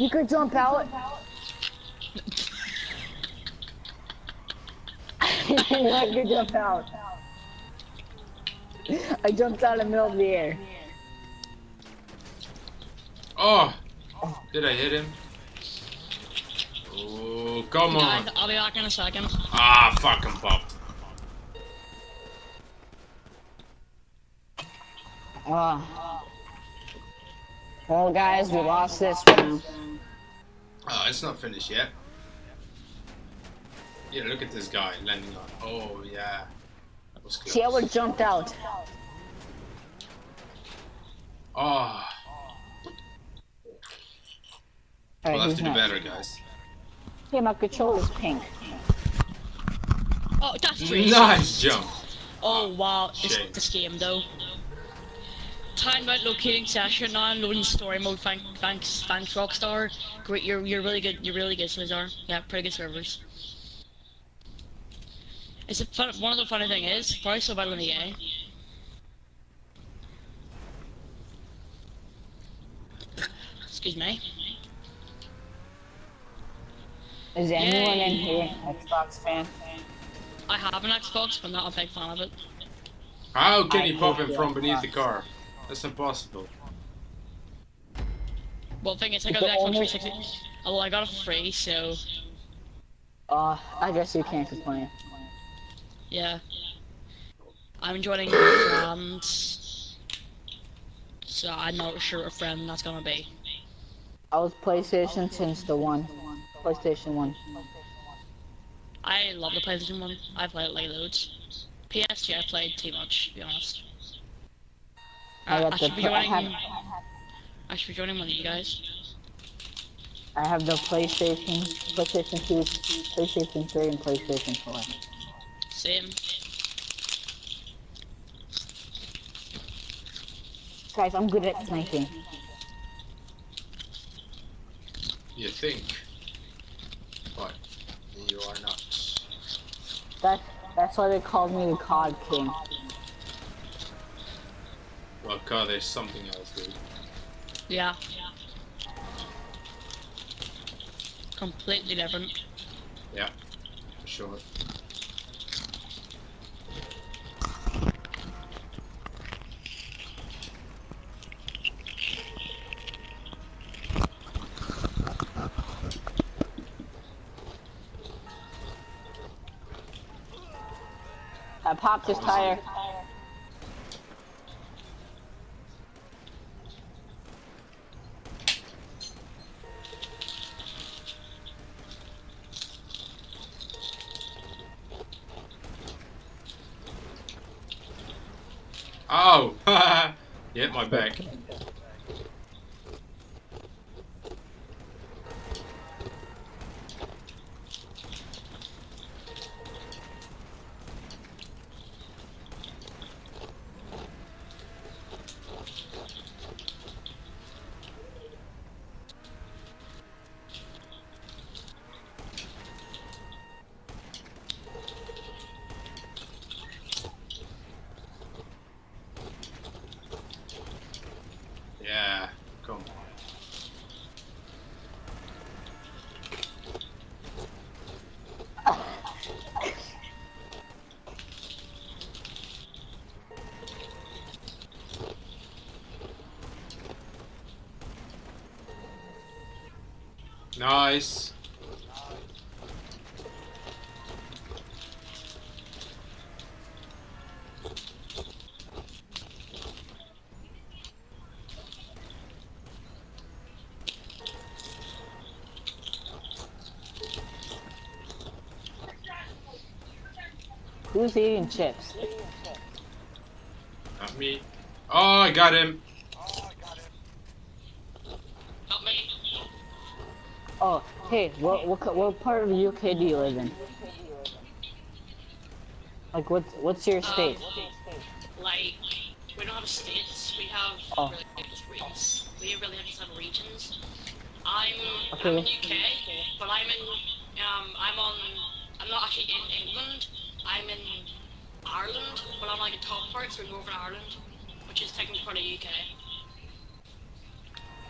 You could jump out. I could jump out. I jumped out in the middle of the air. Oh! Did I hit him? Oh, come on. I'll be back in a second. Ah, fucking pop. Uh, well, guys, we lost this one. Oh, it's not finished yet. Yeah, look at this guy landing on. Oh, yeah. That was close. See, I would jumped out. Oh, Alright, we'll have to do next? better, guys. Yeah, my controller's pink. Oh, that's pretty Nice jump. Oh wow, this, Shame. this game though. Time out locating session now, loading story mode. Thank, thanks, thanks Rockstar. Great, you're you're really good. You're really good, Slizar. Yeah, pretty good servers. It's a fun, one of the funny thing is probably so better than EA. Excuse me. Is anyone in here an Xbox fan? I have an Xbox, but not a big fan of it. How can I he pop him from beneath the car? That's impossible. Well, thing is, I got the the Xbox only- 360. Oh, well, I got it free, so Uh, I guess you can't complain. Yeah. I'm joining friends. So I'm not sure what friend that's gonna be. I was PlayStation since the one. PlayStation 1. I love the PlayStation 1. I played it like loads. PS2 I played too much, to be honest. I got I should be pl- I joining have- I should be joining one of you guys. I have the PlayStation, PlayStation 2, PlayStation 3, and PlayStation 4. Same. Guys, I'm good at sniping. You think. But you are not. That's that's why they called me the COD King. Well, God, there's something else, dude. Yeah. yeah. Completely different. Yeah, for sure. I popped his tire. Oh! you hit my back. Yeah, come on. Nice. Who's eating chips? Not me. Oh, I got him. Not me. Oh, hey, what what what part of the UK do you live in? Like, what's what's your state? Like, we don't have states, we have Oh. regions. We really have just have regions. I'm, Okay. I'm in UK, but I'm in, um, I'm on, I'm not actually in England. I'm in Ireland, but I'm like a top part, so Northern Ireland, which is technically part of UK.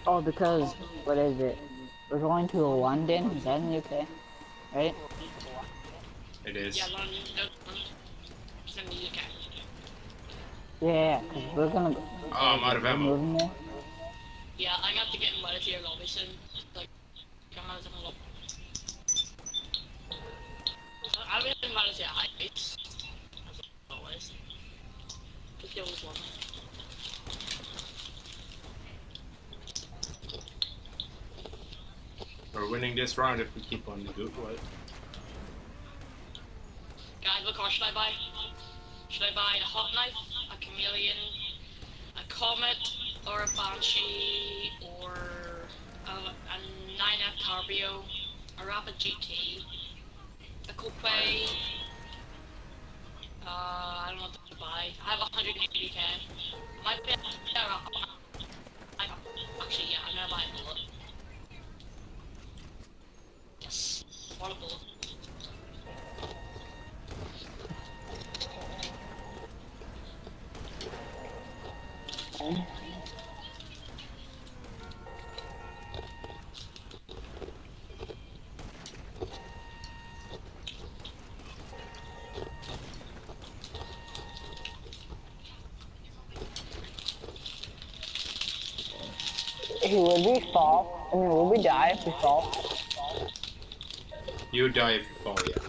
Oh, because what is it? We're going to London. Is that in the UK? Right? It is. Yeah, London. London. It's in the UK. Yeah, because we're gonna. go- Oh, I'm out of we're ammo. moving there. Yeah, I'm gonna have to get invited to your lobby soon. Like, I'm gonna have to look. I've been invited to your heights. As always. Because you always love me. We're winning this round if we keep on the good way. I mean, will we die if we fall? You die if you fall, yeah.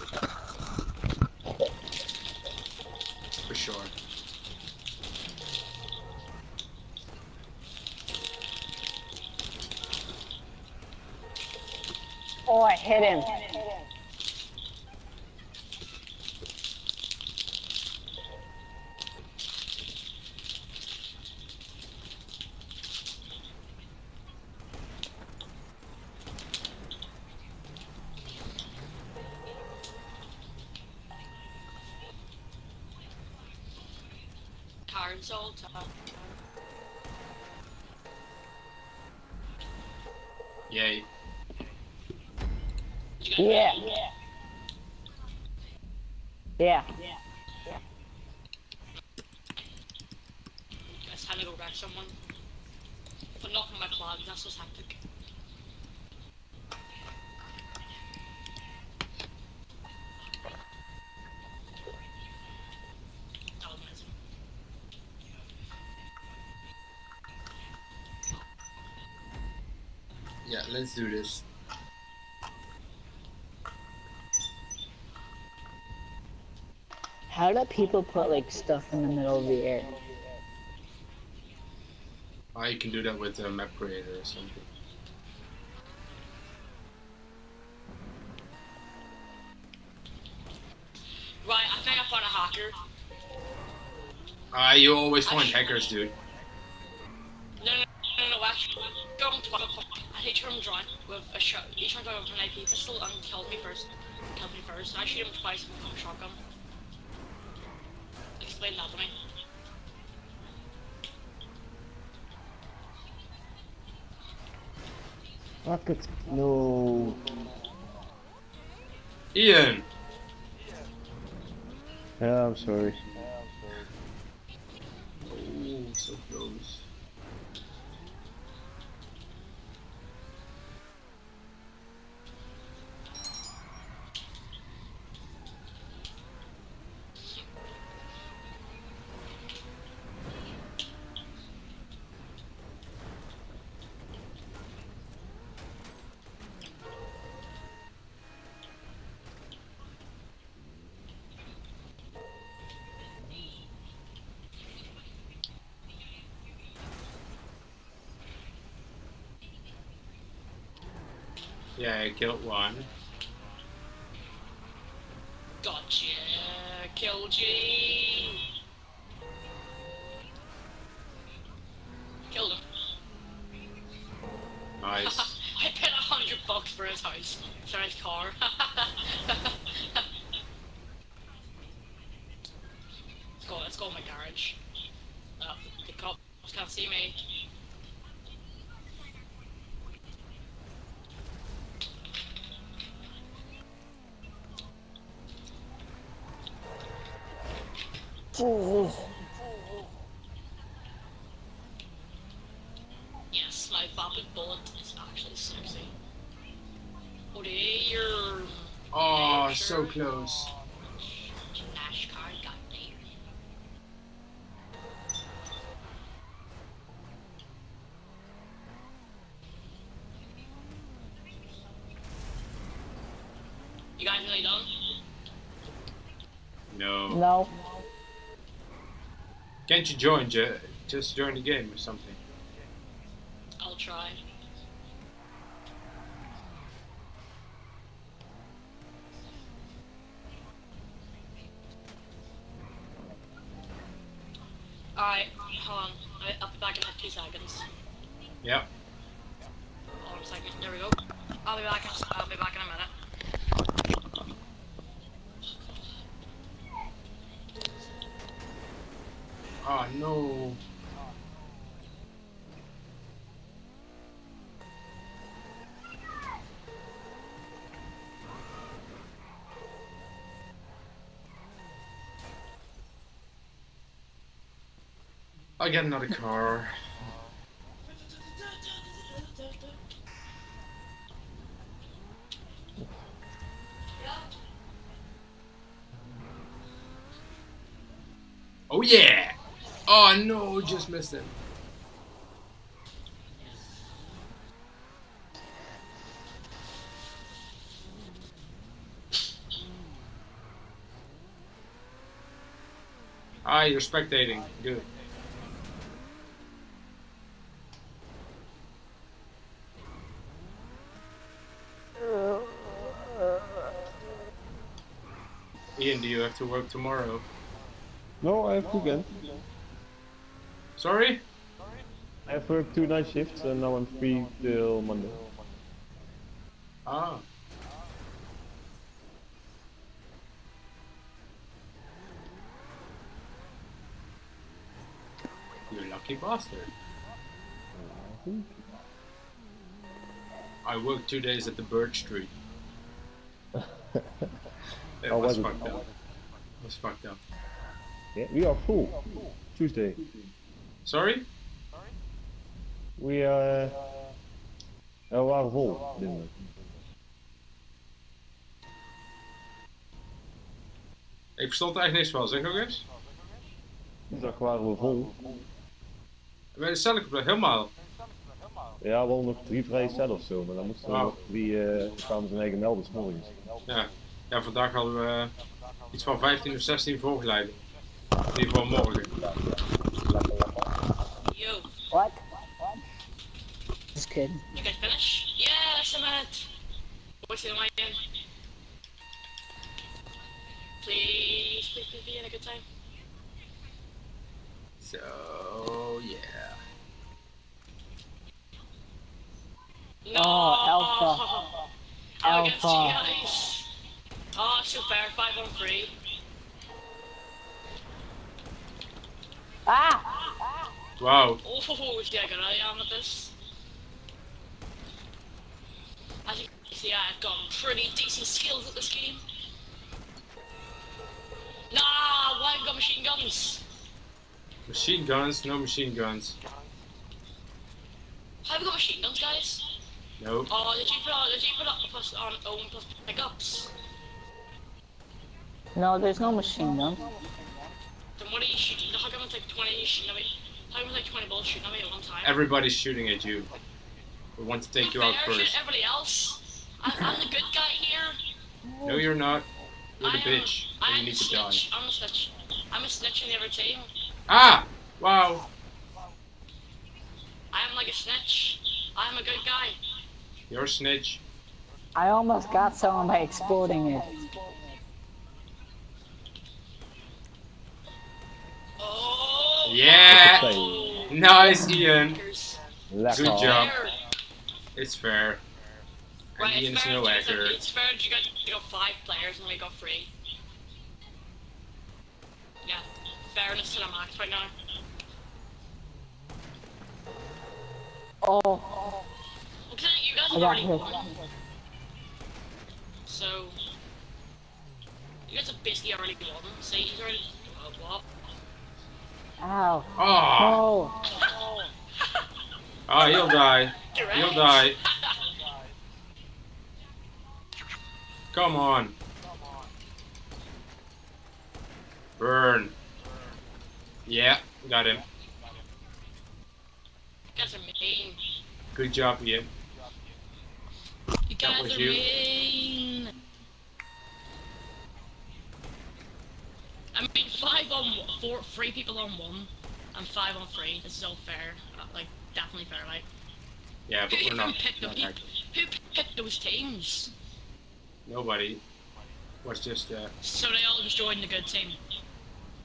Car and salt. Uh, Yay. did you get Yeah. Yeah. It's time to go wreck someone. But not from my clogs, that's just hectic. That was amazing. Yeah, let's do this. How do people put like stuff in the middle of the air? Oh, you can do that with a map creator or something. Right, I think I found a hacker. Ah, you always find hackers, dude. A shot. He tried to with an AP pistol and killed me first. Killed me first. I shoot him twice with a shotgun. Explain that to me. Fuck it. No. Ian! Yeah, I'm sorry. Oh, so close. Yeah, I killed one. Gotcha. Killed you. Killed him. Nice. I paid a hundred bucks for his house. For his car. let's go, let's go in my garage. Uh, the cops can't see me. Jesus. Yes, my vapid bullet is actually sexy. Oh dear. Oh, so close. NASCAR got there. You guys really done? No. No. Can't you join? Just join the game or something. I'll try. Alright, hold on. I- I'll be back in like two seconds. Yep. Hold on a second. There we go. I'll be back. In, I'll be back in a minute. Oh no. I get another car. Oh yeah! Oh no, just missed it. Ah, you're spectating. Good. Ian, do you have to work tomorrow? No, I have weekend. Sorry? I have worked two night shifts and now I'm free till Monday. Ah. You lucky bastard. I worked two days at the Birch Tree. It was was it? fucked up. It was fucked up. Yeah, we are full. Tuesday. Sorry? We are... Uh, we waren vol. dinsdag. Ik verstond er eigenlijk niks van. Zeg nog eens. Dinsdag waren we vol. Bij de cellencomplex, helemaal. Ja, we hadden nog drie vrije cellen of zo, maar dan moesten we Wauw. nog drie kwamen zijn eigen melden morgens. Ja. ja, vandaag hadden we iets van 15 of 16 voorgeleiden. In ieder geval morgen. Yo, What? Just kidding. you guys finish? Yes, I'm at. What's in my end? Please, please, please be in a good time. So, yeah. No. Oh, Alpha. Oh, against you Alpha. guys. Oh, super. Five on three. Ah! Wow. Oh, yeah, good I am at this. As you can see, I've got pretty decent skills at this game. Nah, why have got machine guns? Machine guns, no machine guns. Have we got machine guns, guys? No. Oh, did you put on, did you put up plus on own plus pickups? No, there's no machine gun. Then what are you shooting? How come it's like 20 shooting at me? How come like 20 bullets shooting at me at one time? Everybody's shooting at you. We want to take you out Fair, shoot first. Everybody else. I'm, I'm the good guy here. No, you're not. You're the I bitch. I And am you need the to die. I'm a snitch. I'm a snitch in the other team. Ah! Wow. I am like a snitch. I'm a good guy. You're a snitch. I almost got someone by exploding it. Oh! Yeah! Nice, Ian. Lekker. Good job. It's fair. And Right, Ian's it's fair. no that you hacker. It's fair. that You got, you got five players and we got three. Yeah, fairness to the max right now. Oh, Well, 'cause you guys I have already won. So, you guys have basically already won. So he's already. Uh, what? Ow. Oh! No. Oh, he'll die. Correct. He'll die. Come on. Burn. Yeah, got him. You guys are mean. Good job, Ian. You That guys was are you. mean. I mean, five on four, three people on one, and five on three. This is all fair. Uh, Like, definitely fair, right? Yeah, but Who, we're not. picked not those? Who picked those teams? Nobody. Was just uh So they all just joined the good team.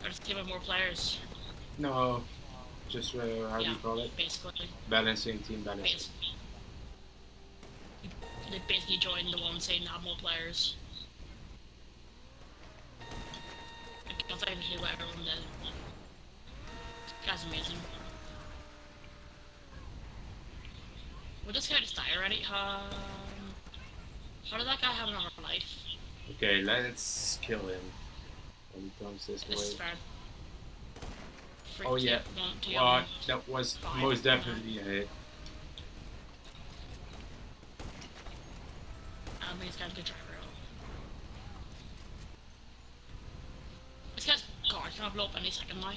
Or the team with more players, no. Just uh, how do you call it? basically. Balancing team balancing. They basically joined the one team that had more players. I can't think of what everyone did. This guy's amazing. Guy just die already? Um, how did that guy have another life? Okay, let's kill him. When he comes this This is way. Oh yeah. Well, that was Fine. most definitely a hit. Um, he's got a good driver. This guy's car's gonna blow up any second now.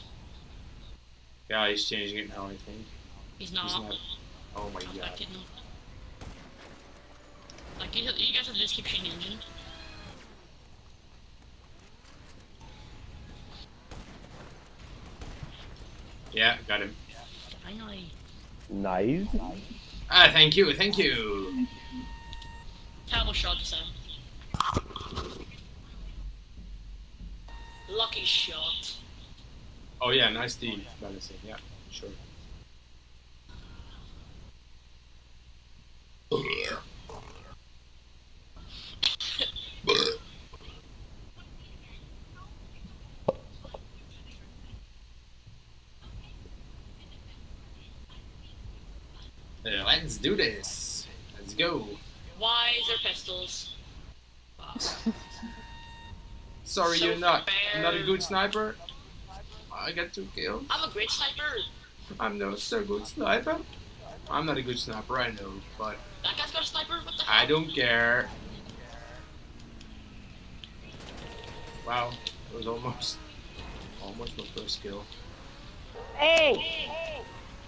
Yeah, he's changing it now, I think. He's not. He's not. Oh my I'm god. not kidding. Like, you, you guys have to just keep shooting engine. Yeah, got him. Finally. Nice. Ah, thank you, thank you. Terrible shot, so. Lucky shot. Oh yeah, nice team balancing. Yeah, sure. Let's do this. Let's go. Why is there pistols? Wow. Sorry, So you're not fair. not a good sniper. I got two kills. I'm a great sniper. I'm not so good sniper. I'm not a good sniper, I know, but That guy's got a sniper. What the I don't care. Wow, it was almost almost my first kill. Hey!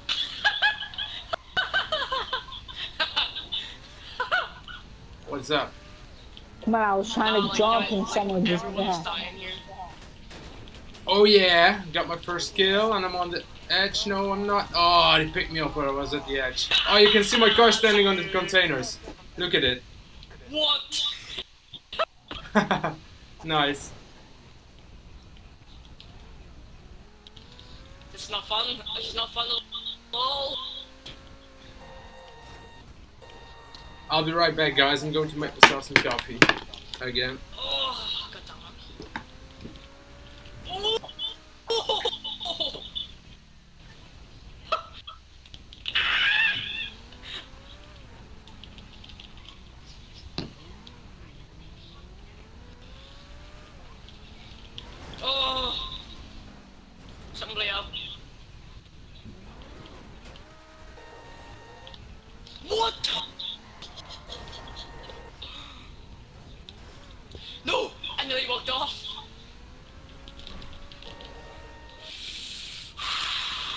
What's up? Come on, I was trying Oh, to like, jump no, and like, someone just everyone's yeah. Oh yeah, got my first kill and I'm on the edge. No, I'm not. Oh, they picked me up where I was at the edge. Oh, you can see my car standing on the containers. Look at it. What? nice. It's not fun. It's not fun at all. I'll be right back, guys. I'm going to make myself some coffee. Again. Oh! Oh! Somebody up. What? No! I nearly walked off.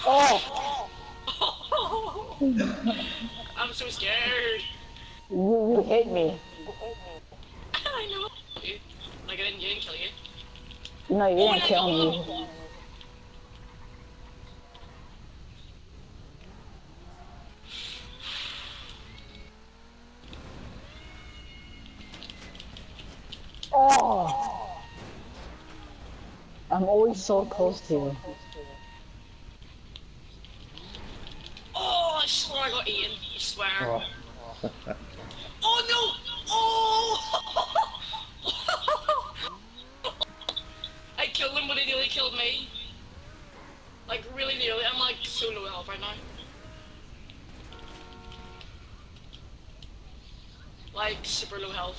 Oh! I'm so scared. You, you hit me. I know. Like I didn't, you didn't kill you. No, you Oh, didn't no, kill me. Oh! I'm always so close to you. Oh, I swear I got eaten. I swear. Oh. Oh no! Oh! I killed him, but he nearly killed me. Like really nearly. I'm like so low health right now. Like super low health.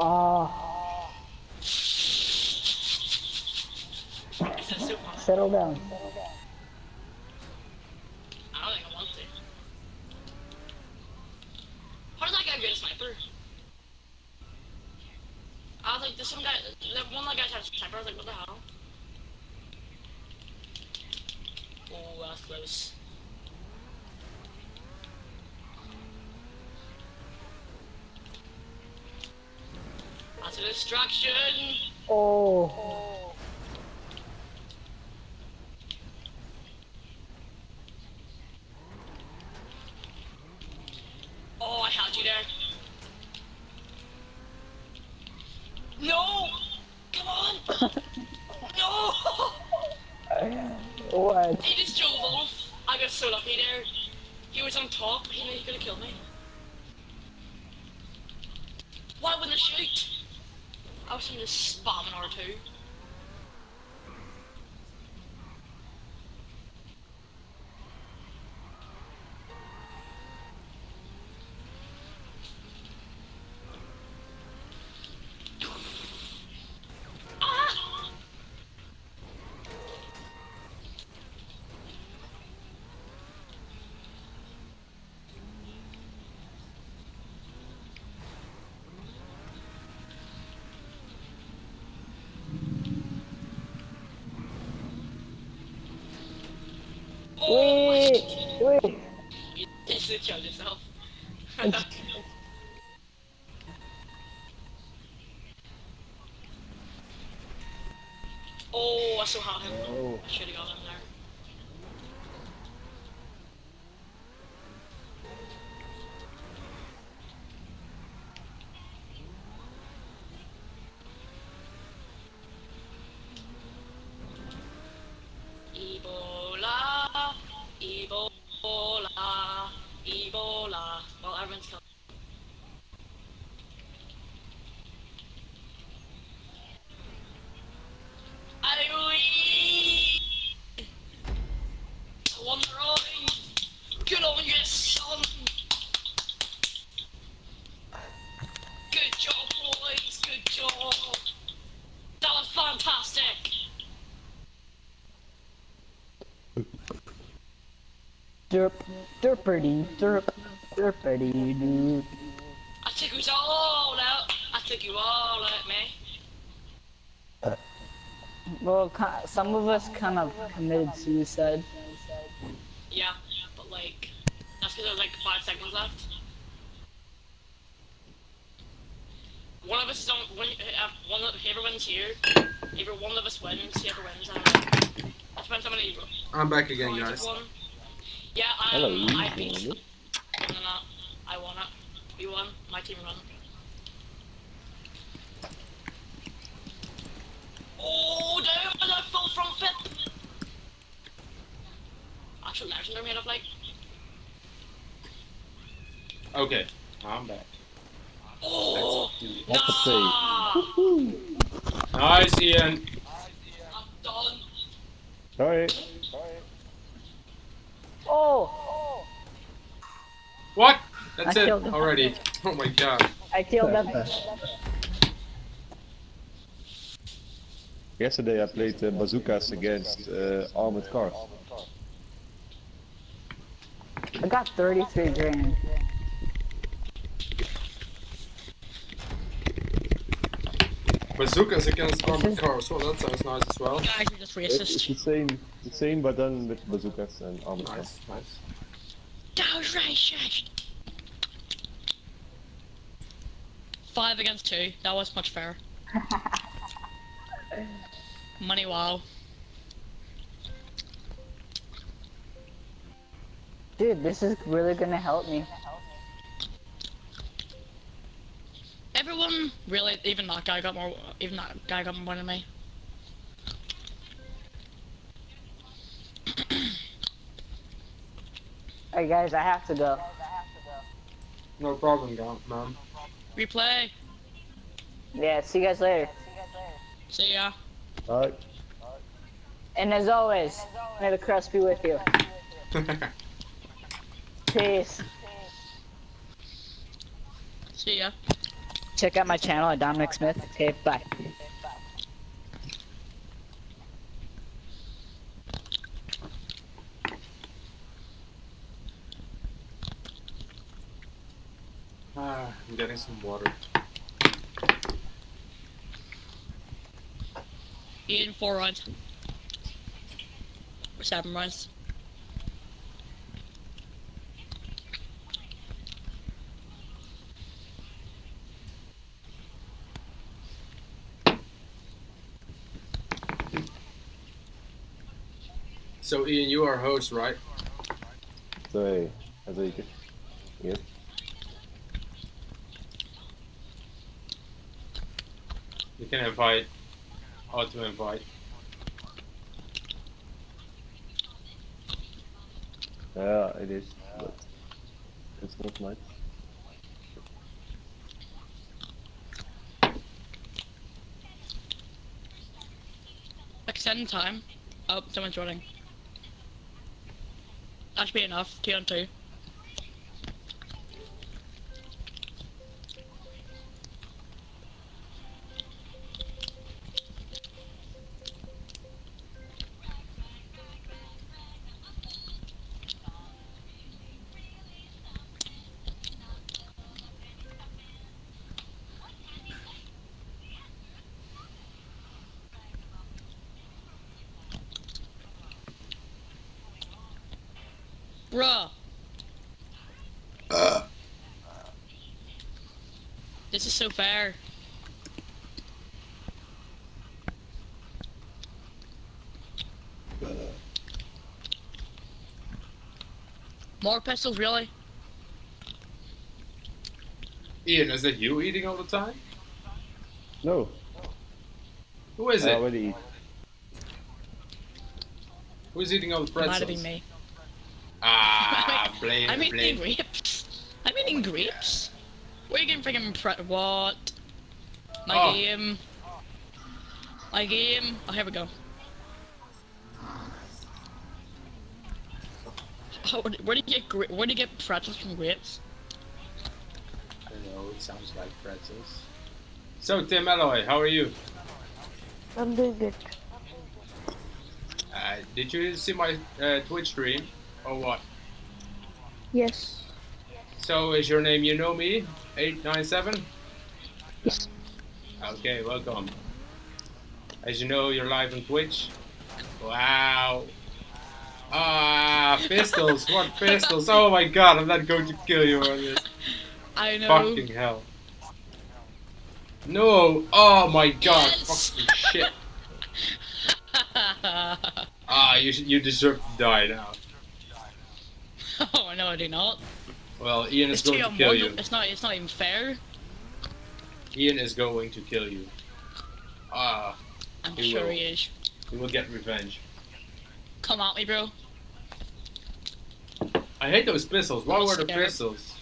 Oh, This is settle down. I don't think I want to. How does that guy get a sniper? I was like, there's some guy, the one the had a sniper, I was like, what the hell? Oh, that's close. That's a distraction! Oh, I had you there. No! Come on! no! what? He just drove off. I got so lucky there. He was on top. He knew he could have killed me. Why wouldn't I shoot? I was in just spamming R2. Ah! Oh, Wait, wait. You instantly killed yourself. oh, I still had him. Oh. I should have got him there. Ebola, Ebola, Ebola. Well, everyone's killed. Aye, One right. Good on you, son. Good job, boys. Good job. That was fantastic. Derp, derpity, derp, derpity, doo. I took you all out. I took you all out, man. Well, some of us kind of committed suicide. Yeah, but like, that's because there's like five seconds left. One of us is on. One, uh, one of, whoever wins here, either one of us wins, whoever wins, I don't know. It depends how many I'm back again, points guys. it won. Yeah, um, Hello. I beat. No, no, no. I won it. We won. My team won. Oh, damn! I fell from fifth. Actual legendary made of like. Okay, I'm back. Oh, That's the play. nah. Nice, Ian. I'm done. Sorry. Oh, What? That's I it killed him. Already. Oh my god. I killed them. Yesterday I played uh, bazookas against uh, armored cars. I got 33 grand. Bazookas against armored cars. Well, that sounds nice as well. Guys, you're just It's, it's the same, the same, but then with bazookas and armored cars. Nice, nice. That was racist. Five against two. That was much fairer. Money wow. Dude, this is really gonna help me. Everyone really, even that guy got more. Even that guy got more than me. Hey guys, I have to go. No problem, gu- man. Replay. Yeah, see you guys later. See ya. Alright. And as always, may the crust be with you. Peace. See ya. Check out my channel at Dominic Smith. Okay, bye. Ah, I'm getting some water. Ian, four runs. Or seven runs. So Ian, you are host, right? Twee. Ja, zeker. Yes. You can invite. to invite. Yeah, it is. But it's not much. Extend time. Oh, someone's running. That should be enough. Two on two. This is so fair. More pistols, really? Ian, is that you eating all the time? No, Who is I it? already eat. Who's eating all the It might pretzels? have been me. Ah, blame, I'm eating blame. grapes. I'm eating grapes. What are getting freaking pre- what? My Oh. game. My game. Oh, here we go. Oh, where do- you get where do you get pretzels from grapes? I don't know, it sounds like pretzels. So, Tim Alloy, how are you? I'm doing good. Uh, did you see my uh, Twitch stream? Or what? Yes. So, is your name You Know Me? 897? Yes. Okay, welcome. As you know, you're live on Twitch. Wow. Ah, pistols. what pistols? Oh my god, I'm not going to kill you on this. I know. Fucking hell. No! Oh my god! Yes! Fucking shit! Ah, you you deserve to die now. oh no, I do not. Well, Ian is It's going to kill you. It's not. It's not even fair. Ian is going to kill you. Ah, I'm He sure will. he is. he will get revenge. Come at me, bro. I hate those pistols. What I'm were the pistols?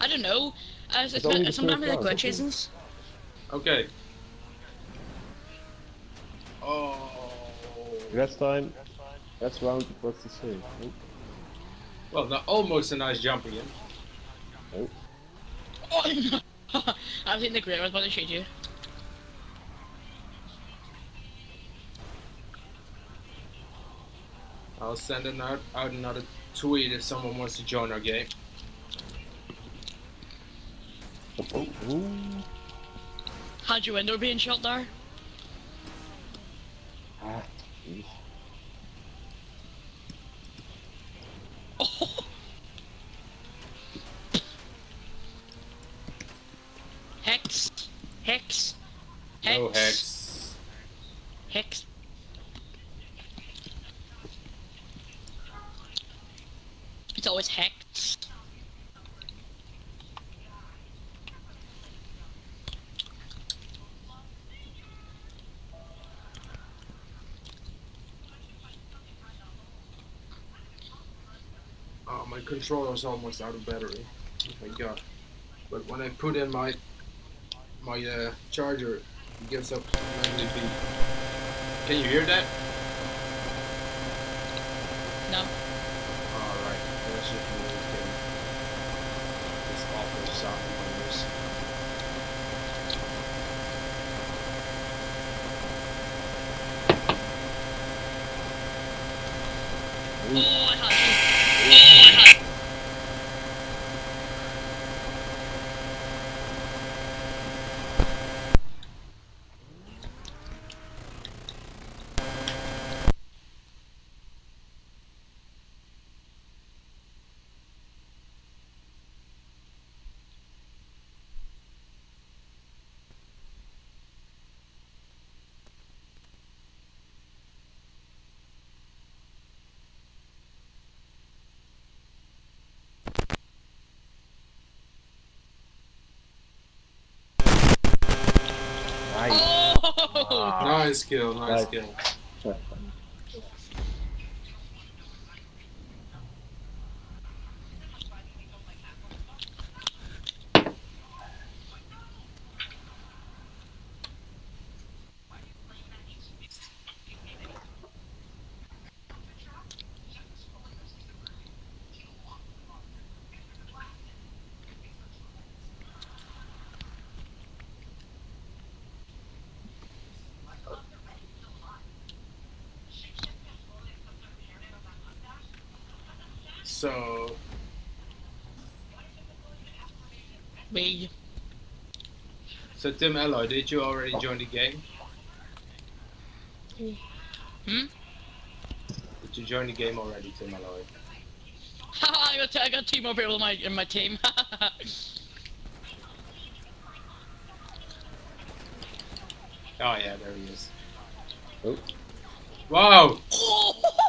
I don't know. Uh, it's, It's only the sometimes first like round, glitches. Okay. Oh. Last time, last round it was the same. Oh, Well, now almost a nice jump again. Oh no! I was in the grave. I was about to shoot you. I'll send out, out another tweet if someone wants to join our game. oh, oh, ooh. Had your window being shot there? Ah, jeez. Oh. Hex. Hex. Hex. No hex. Hex. It's always hex. Oh, my controller's almost out of battery. My god. But when I put in my my uh, charger, it gives up. Can you hear that? No. Alright, that's just me again. This awful sound in my ears. Nice kill, nice Nice. kill. So, Me. so Tim Alloy, did you already join the game? Hmm? Did you join the game already, Tim Alloy? I got I got two more people in my in my team. Oh yeah, there he is. Oh. Wow!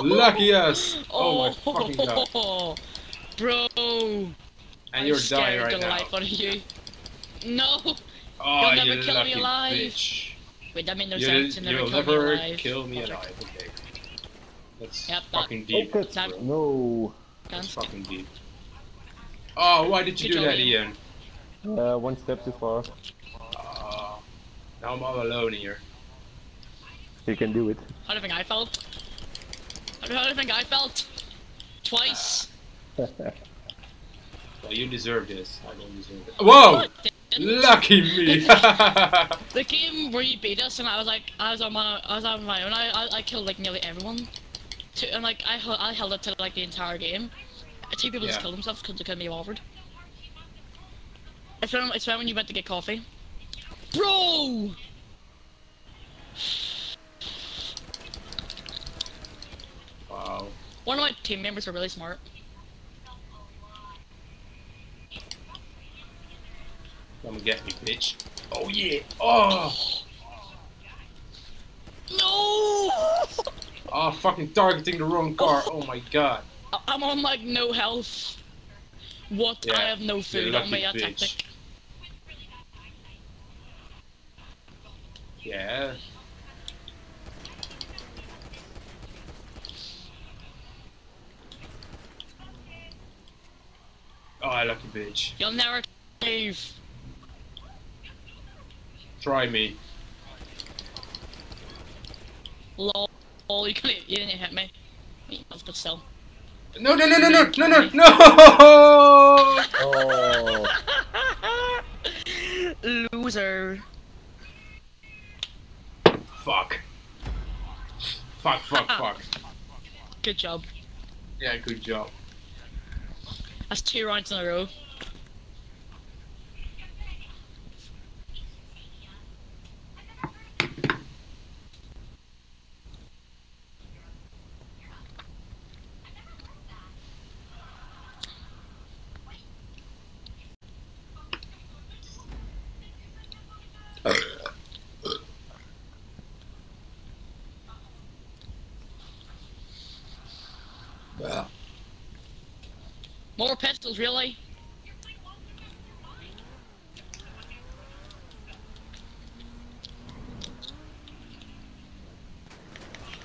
Lucky us! Oh, my fucking god. Bro, And I'm you're scared dying right the now. life out of you. No, Oh, You'll never you kill me alive. bitch. wait, that made no You'll, sense. You'll never you'll kill never me alive. kill me alive, okay. That's Yep, fucking Oh, deep. good. That- No. That's Can't- fucking deep. Oh, why did you Good do job, that, Ian? Uh, one step too far. Oh, now I'm all alone here. You can do it. How do you think I felt? How do how do you think I felt? Twice. Well, you deserve this. I don't deserve it. Whoa! Didn't. Lucky me! The game where you beat us and I was like, I was on my, I was on my own. I, I, I killed like nearly everyone. Two, and like I, I held up to like the entire game. Two people just killed themselves because they couldn't be bothered. It's when, it's when when you went to get coffee. Bro! wow. One of my team members are really smart. Come get me, bitch. Oh yeah! Oh! No! Oh, fucking targeting the wrong car. Oh, oh my god. I- I'm on like no health. What? I have no food on lucky me. A bitch. tactic. Yeah. Oh, lucky bitch. You'll never leave. Try me. Lol. You couldn't. You didn't hit me. But still. No, no, no, no, no, no, no, no! Oh. Loser. Fuck. Fuck, fuck, fuck. Good job. Yeah, good job. That's two rounds in a row. Really?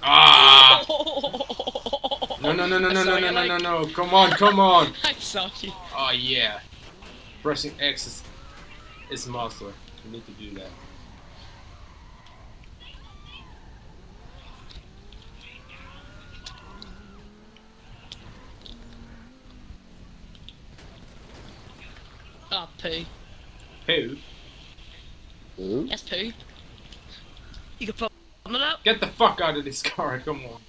Ah! No, no, no, no, no, no, no, no, no, no. Come on, come on. I saw you. Oh, yeah. Pressing X is, is master. You need to do that. Who? Ooh. Yes, poo. You could put it up. Get the fuck out of this car, come on.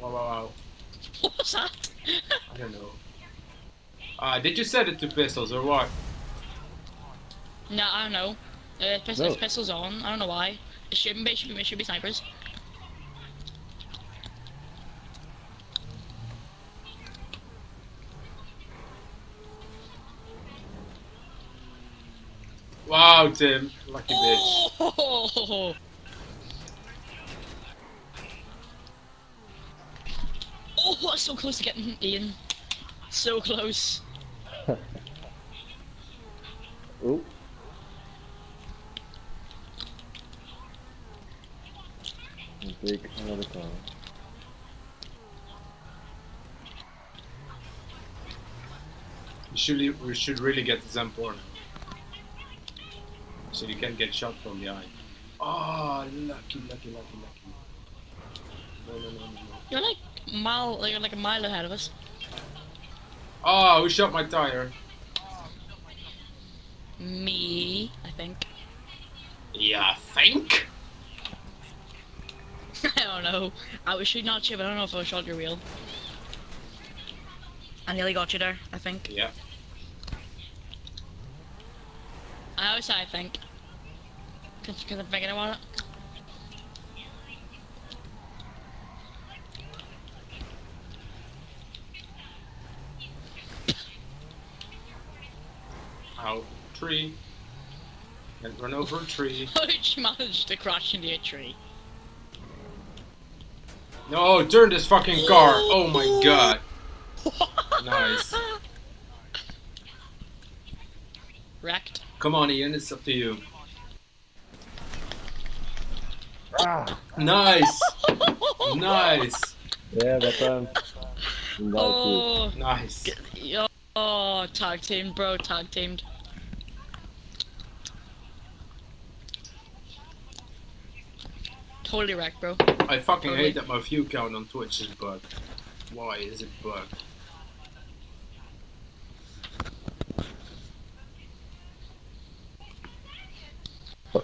Wow, wow, wow. What was that? I don't know. Uh, did you set it to pistols or what? no, I don't know. Uh, pist- No. pistols on. I don't know why. It shouldn't be. It should be, it should be snipers. Oh, Tim. Lucky bitch. Oh. oh, so close to getting Ian. So close. Oh. Big another car. We should, we should really get Zentorno. So you can get shot from behind. Oh, lucky, lucky, lucky, lucky. No, no, no, no. You're like mile, you're like a mile ahead of us. Oh, who shot my tire? Me, I think. Yeah, think? I don't know. I was shooting at you, but I don't know if I shot your wheel. I nearly got you there, I think. Yeah. I always say I think. Because I'm thinking about it. Ow. Tree. And run over a tree. How did you manage to crash into a tree? No, turn this fucking car. Oh my god. Nice. Wrecked. Come on, Ian, it's up to you. Ah! Nice. Nice. Yeah, that time. And Oh, Nice. yo, oh, tag teamed, bro, tag teamed. Totally wrecked, bro. I fucking Totally. hate that my view count on Twitch is bugged. Why is it bugged?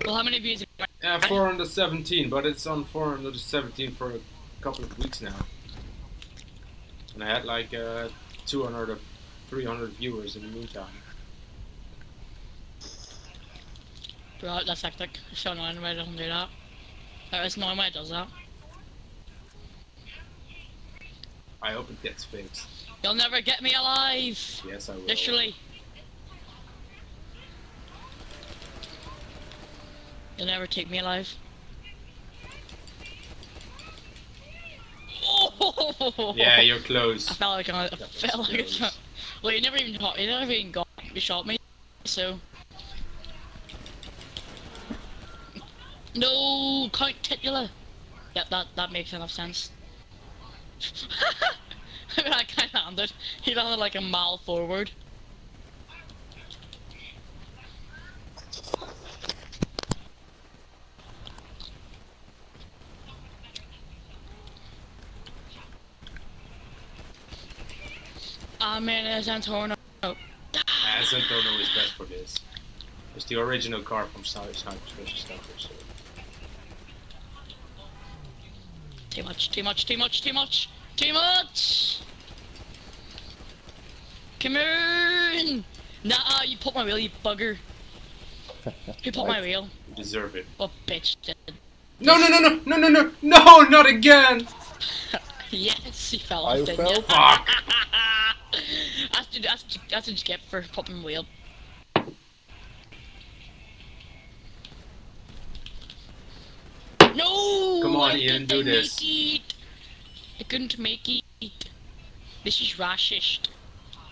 Well, how many views? Yeah, 417, but it's on 417 for a couple of weeks now. And I had like uh, 200 or 300 viewers in the meantime. Bro, that's so annoying when it doesn't do that. Uh, It's annoying when it does that. I hope it gets fixed. You'll never get me alive! Yes, I will. Literally. You'll never take me alive. Oh! Yeah, you're close. I close. felt like I, I felt like it's close. Well, you never even got, you never even got, you shot me, so. No, Count Titular. Yep, that that makes enough sense. I mean, I kind of landed. He landed like a mile forward. Amen as Antonio. Ah, Antonio is best for this. It's the original car from Sniper Snipers vs. Snipers. So. Too much, too much, too much, too much, too much! Come on! Nah, you put my wheel, you bugger. Who put my wheel? You deserve it. What bitch did? No, no, no, no, no, no, no, no, not again! yes, he fell I off, didn't fell? you? Fuck! that's, what- that's, what- that's what you get for popping wheel. No! Come on, I Ian, didn't do make this. it. I couldn't make it. This is rashish.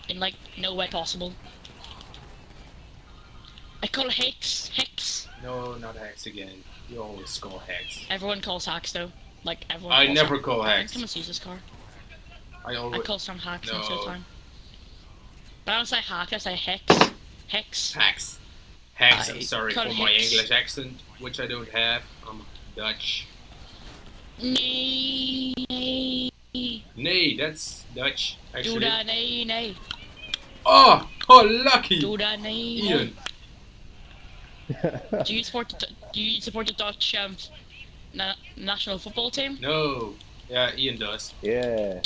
In like no way possible. I call Hex. Hex. No, not Hex again. You always call Hex. Everyone calls Hex though. Like everyone. I never call I hacks. Someone's used this car. I I always call some hacks most of No. the time. But I don't say hack, I say hex. Hex. Hex. Hex. I'm sorry for my Hex. English accent, which I don't have. I'm Dutch. Nee, nee. That's Dutch. Do Actually. nee, nee. Oh, oh, lucky. Do that, nee. Ian. Do you support the, do you support the Dutch um, na- national football team? No. Yeah, Ian does. yeah.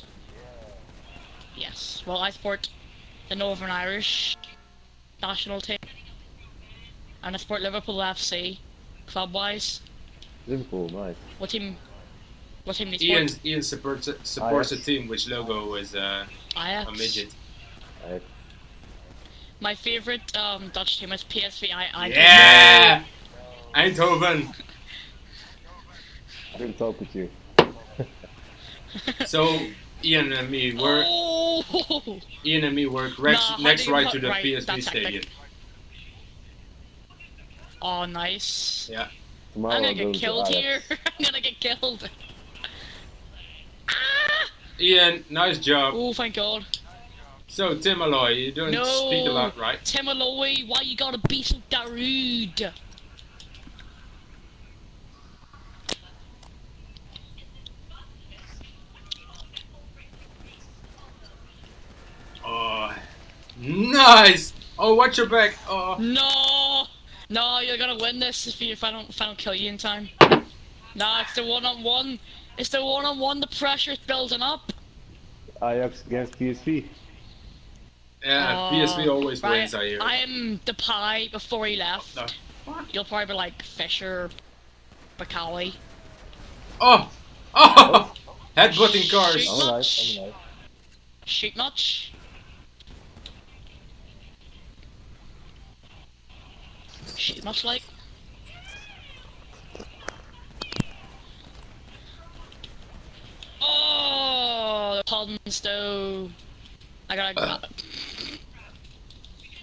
Yes. Well, I support the Northern Irish national team. And I support Liverpool FC, club-wise. Liverpool, nice. What team? What team do you support? Ian Ian supports a, supports a team which logo is uh, Ajax. a midget. I, My favorite um, Dutch team is PSV. I, I Yeah. Eindhoven. I didn't talk with you. So Ian and me work. Oh! Ian and me work next, Nah, next right to the right, PSV that's stadium. hectic. Oh, nice. Yeah. Tomorrow I'm gonna get killed here. I'm gonna get killed. Ah! Ian, nice job. Oh, thank God. So, Tim Alloy, you don't No. speak a lot, right? Tim Alloy, why you gotta be so that rude? Oh, nice! Oh, watch your back. Oh, No! No, you're gonna win this if, you, if I don't if I don't kill you in time. Nah, it's the one on one. It's the one on one. The pressure's building up. Ajax against PSV. yeah, Oh, PSV always right, wins, I hear. I am the pie before he left. the? You'll probably be like Fisher, Bacali. Oh! Oh! oh. Headbutting cars. Shoot. I'm alive, I'm. Shoot much? Shoot much like? Oh, the puns though. I gotta. Uh.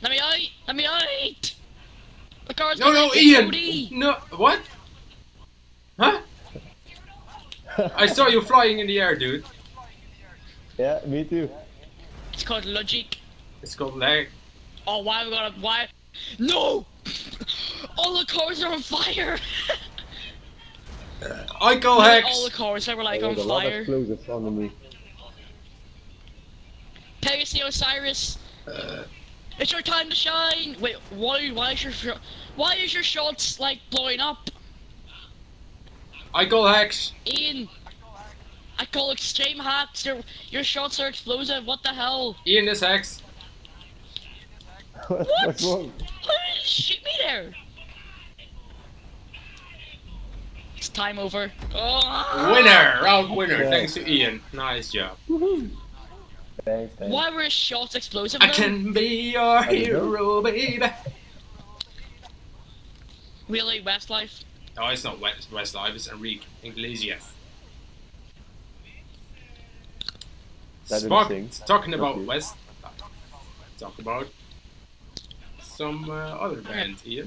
Let me out! Let me out! The car's No, gonna no, Ian! Cody. No, what? Huh? I saw you flying in the air, dude. yeah, me too. It's called logic. It's called lag. Oh, why we gotta why? No! All the cars are on fire. I call Not hacks. All the cars are like There on was a lot of fire. explosives under me. Pegasus Osiris, Uh, it's your time to shine. Wait, why? Why is your why is your shots like blowing up? I call hacks. Ian, I call extreme hacks. Your your shots are explosive. What the hell? Ian is hacks. What's wrong? Why did you shoot me there? It's time over. Oh, Winner! Round winner. Yeah. Thanks to Ian. Nice job. Thanks, thanks. Why were his shots explosive? I though? can be your don't know. hero, baby. Really, Westlife? Oh, it's not West Westlife. It's Enrique Iglesias. That Spock, talking about West. Talk about some uh, other band, here.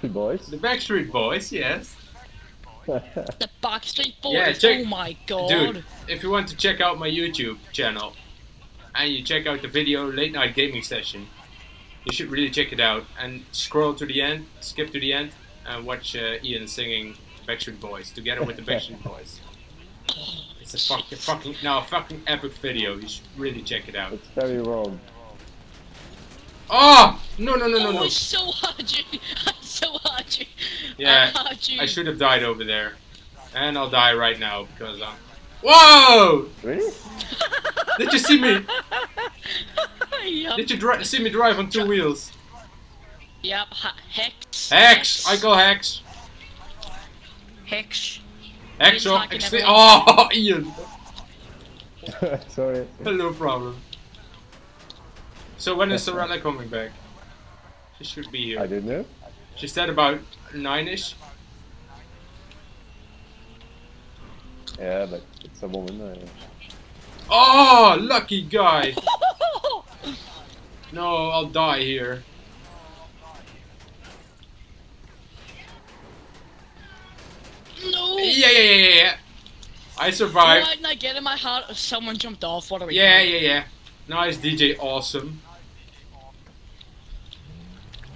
Hey, boys. The Backstreet Boys, yes. The Backstreet Boys? Yeah, check- oh my god. Dude, if you want to check out my YouTube channel and you check out the video Late Night Gaming Session, you should really check it out and scroll to the end, skip to the end, and watch uh, Ian singing Backstreet Boys together with the Backstreet Boys. It's a fucking, fucking, no, a fucking epic video. You should really check it out. it's very wrong. Oh! No, no, no, no, oh, no. I so had you. I so had you. Yeah, I had you. I should have died over there. And I'll die right now because I'm. Whoa! Really? Did you see me? yep. Did you dri- see me drive on two wheels? Yep. Ha- Hex. Hex! I call Hex. Hex. Hex He's of hacking. Oh, Ian. Sorry. No problem. So when is Sorella coming back? She should be here. I here. didn't know. She said about nine-ish. Yeah, but it's a woman. Uh, Oh, lucky guy. No, I'll die here. no. Yeah, yeah, yeah, yeah, yeah. I survived. Why didn't I get in my heart if someone jumped off? What are we Yeah, doing? yeah, yeah. Nice DJ, awesome.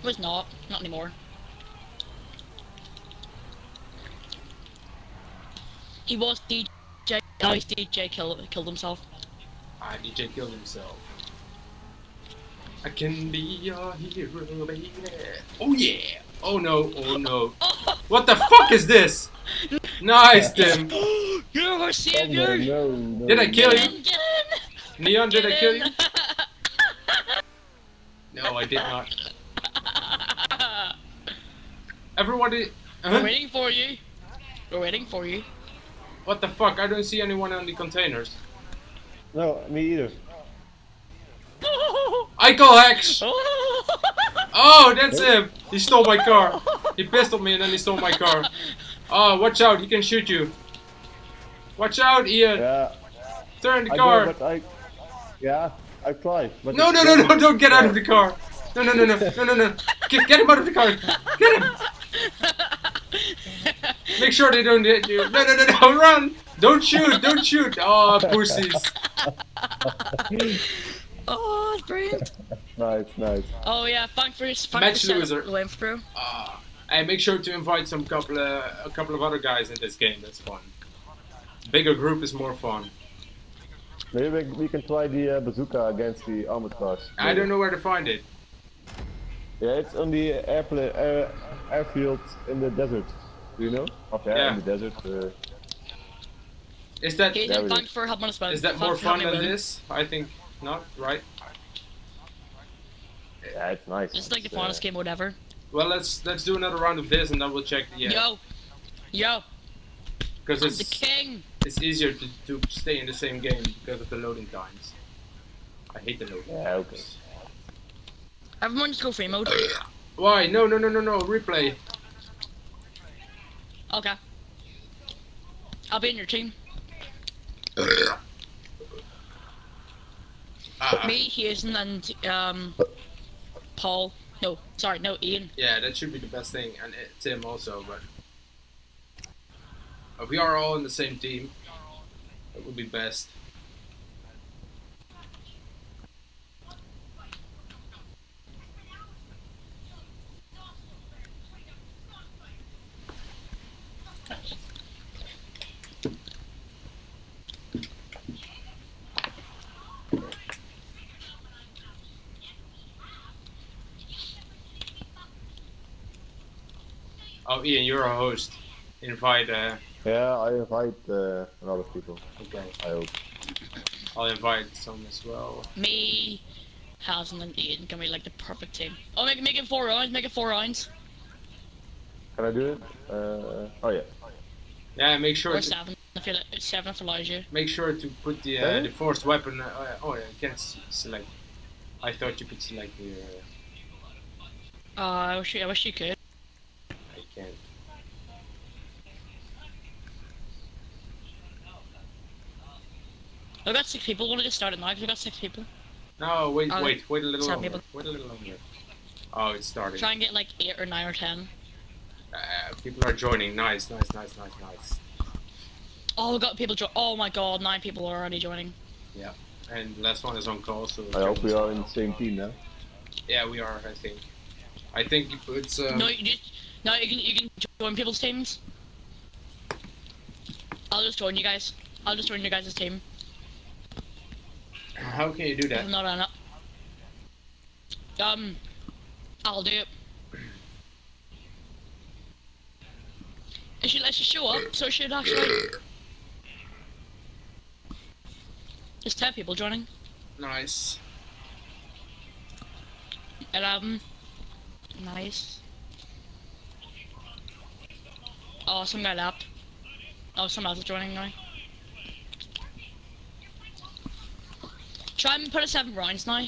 Was not. Not anymore. He was DJ. Now oh, he's DJ killed, killed himself. Ah, I DJ killed himself. I can be your hero, baby. Oh yeah. Oh no. Oh no. What the fuck is this? Nice, Tim. You're our oh, no, no, no, Did I kill no. you? Get in, get in! Neon, did I kill in. you? No, I did not. Everybody. Uh-huh. We're waiting for you. We're waiting for you. What the fuck? I don't see anyone on the containers. No, me either. I call Hex! Oh, that's him! He stole my car. He pistoled me and then he stole my car. Oh, watch out, he can shoot you. Watch out, Ian. Yeah. Turn the I car. know, but I. Yeah, I tried. But No, no, no, no, don't get out of the car. No, no, no, no, no, no, no. Get, get him out of the car. Get him. Make sure they don't hit you. No, no, no, no, run. Don't shoot! Don't shoot! Oh, pussies! Oh, it's brilliant. Nice, nice. Oh yeah, thank for thank Match for loser. the win through. Ah, and make sure to invite some couple of a couple of other guys in this game. That's fun. Bigger group is more fun. Maybe we, we can try the uh, bazooka against the armored cars. I don't know where to find it. Yeah, it's on the airplane, air, airfield in the desert. Do you know? Okay, Yeah. in the desert. Uh, Is that Hayden, There we thanks for helping us out. is that more fun than this? I think not. Right. yeah, it's nice. It's like the uh, game, whatever. Well, let's let's do another round of this, and then we'll check the yeah. Yo, yo, Because I'm the it's king. it's easier to, to stay in the same game because of the loading times. I hate the loading Yeah, okay. Everyone just go free mode. Why? No, no, no, no, no. Replay. Okay. I'll be in your team. Ah, Me, Haazen, and um, Paul. No, sorry, no, Ian. yeah, that should be the best thing, and it, Tim also. But if we are all in the same team, it would be best. Oh, Ian, you're a host. Invite. Uh, Yeah, I invite uh, a lot of people. okay, I hope. I'll invite some as well. Me, Haazen, and Ian can be like the perfect team. Oh, make, make it four rounds. Make it four rounds. Can I do it? Uh, oh yeah. Yeah, make sure Or to, seven. I feel like seven if allows you. make sure to put the uh, Seven? the forced weapon. Uh, oh, yeah, you can't select. I thought you could select the. Uh, Uh, I wish you, I wish you could. I can't. I've got six people. Want to get started now? 'cause I've got six people. No, wait, Oh, wait, wait a little seven longer. people. Wait a little longer. Oh, it's starting. Try and get like eight or nine or ten. Uh, people are joining. Nice, nice, nice, nice, nice. Oh, we got people. Jo- oh my god, nine people are already joining. Yeah, and last one is on call, so. I hope we are in the same team now. Yeah, we are. I think. I think it's. Um, No, you just no. You can you can join people's teams. I'll just join you guys. I'll just join your guys' team. How can you do that? I'm not on it. Um, I'll do it. It should let you show up, so should actually. There's ten people joining. Nice. Eleven. Nice. Oh, some guy left. Oh, someone else is joining now. Try and put it seven rounds now.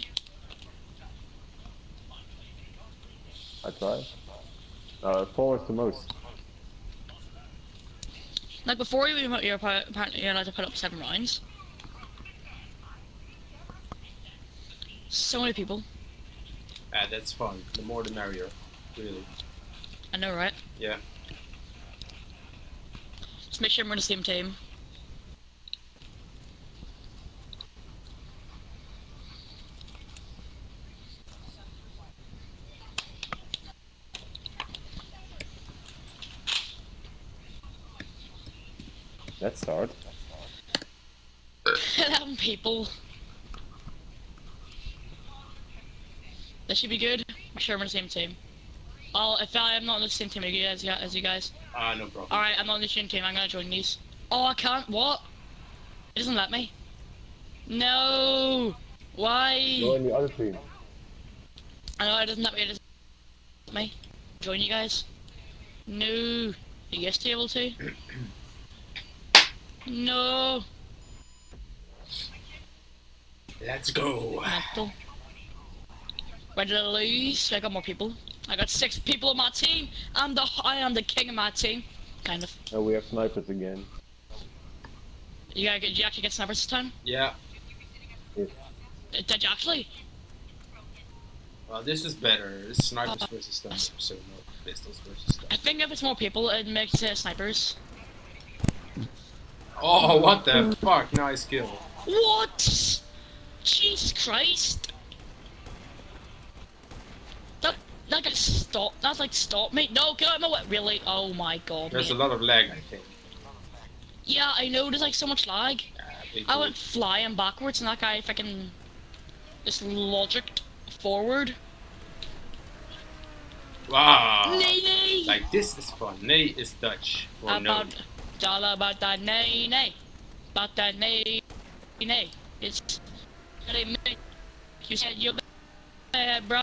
I try. Uh, four is the most. Like before you, you're appa- apparently you're allowed to put up seven rounds. So many people. Ah, that's fun. The more the merrier. Really. I know, right? Yeah. Just make sure we're on the same team. Let's start. Eleven people. That should be good. Make sure we're on the same team. Oh, if I am not on the same team as you guys, as you guys. Ah, no problem. Alright, I'm not on the same team. I'm gonna join these. Oh, I can't. What? It doesn't let me. No. Why? Go in the other team. I know it doesn't let me. It doesn't let me. Join you guys. No. You guys able to? no. Let's go. Mental. Where did I lose? I got more people. I got six people on my team. I'm the I am the king of my team. Kind of. Oh, we have snipers again. You gotta get. Did you actually get snipers this time? Yeah. Uh, Did you actually? Well, this is better. It's snipers versus snipers, so no pistols versus I think if it's more people, it makes it snipers. Oh, what the fuck? Nice kill. What? Jesus Christ. That, that guy stop. That's like stop me. No, get out of my way. Really? Oh my god. There's a lot of lag, I think. Yeah, I know. There's like so much lag. Ah, I went flying backwards and that guy fucking just logicked forward. Wow. Nay, nay. Like this is fun. Nay is Dutch for no. About all about that nay nay about that nay nay it's really you said you're bad bro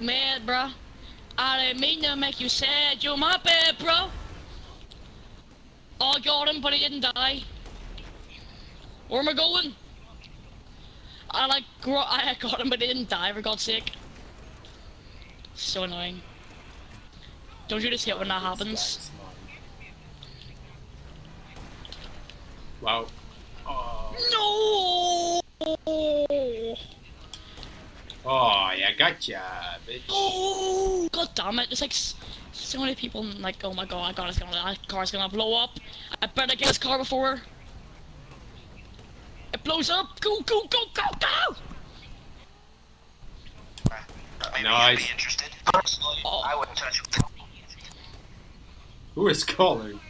mad bro I didn't mean to make you sad you're my bad bro I got him but he didn't die. Where am I going? I like I got him but he didn't die for God's sake. So annoying. Don't you just hit when that happens That's mine. Wow. Oh. No! oh, yeah, gotcha, bitch. Oh! God damn it! There's like so many people. Like, oh my god, God, it's gonna, that car's gonna blow up. I better get this car before it blows up. Go, go, go, go, go! Maybe Nice. be interested. Oh. I wouldn't touch Who is calling?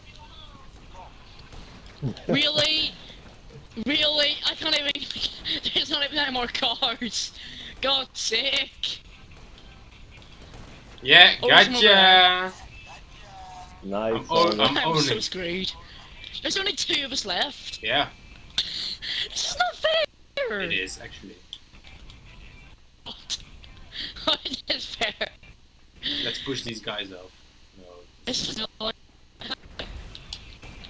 Really? Really? I can't even. There's not even any more cars. God's sake! Yeah, Oh, gotcha. Nice. I'm old- I'm- I'm so screwed. There's only two of us left. Yeah, This is not fair. it is actually. it is fair. Let's push these guys out. No. This is not.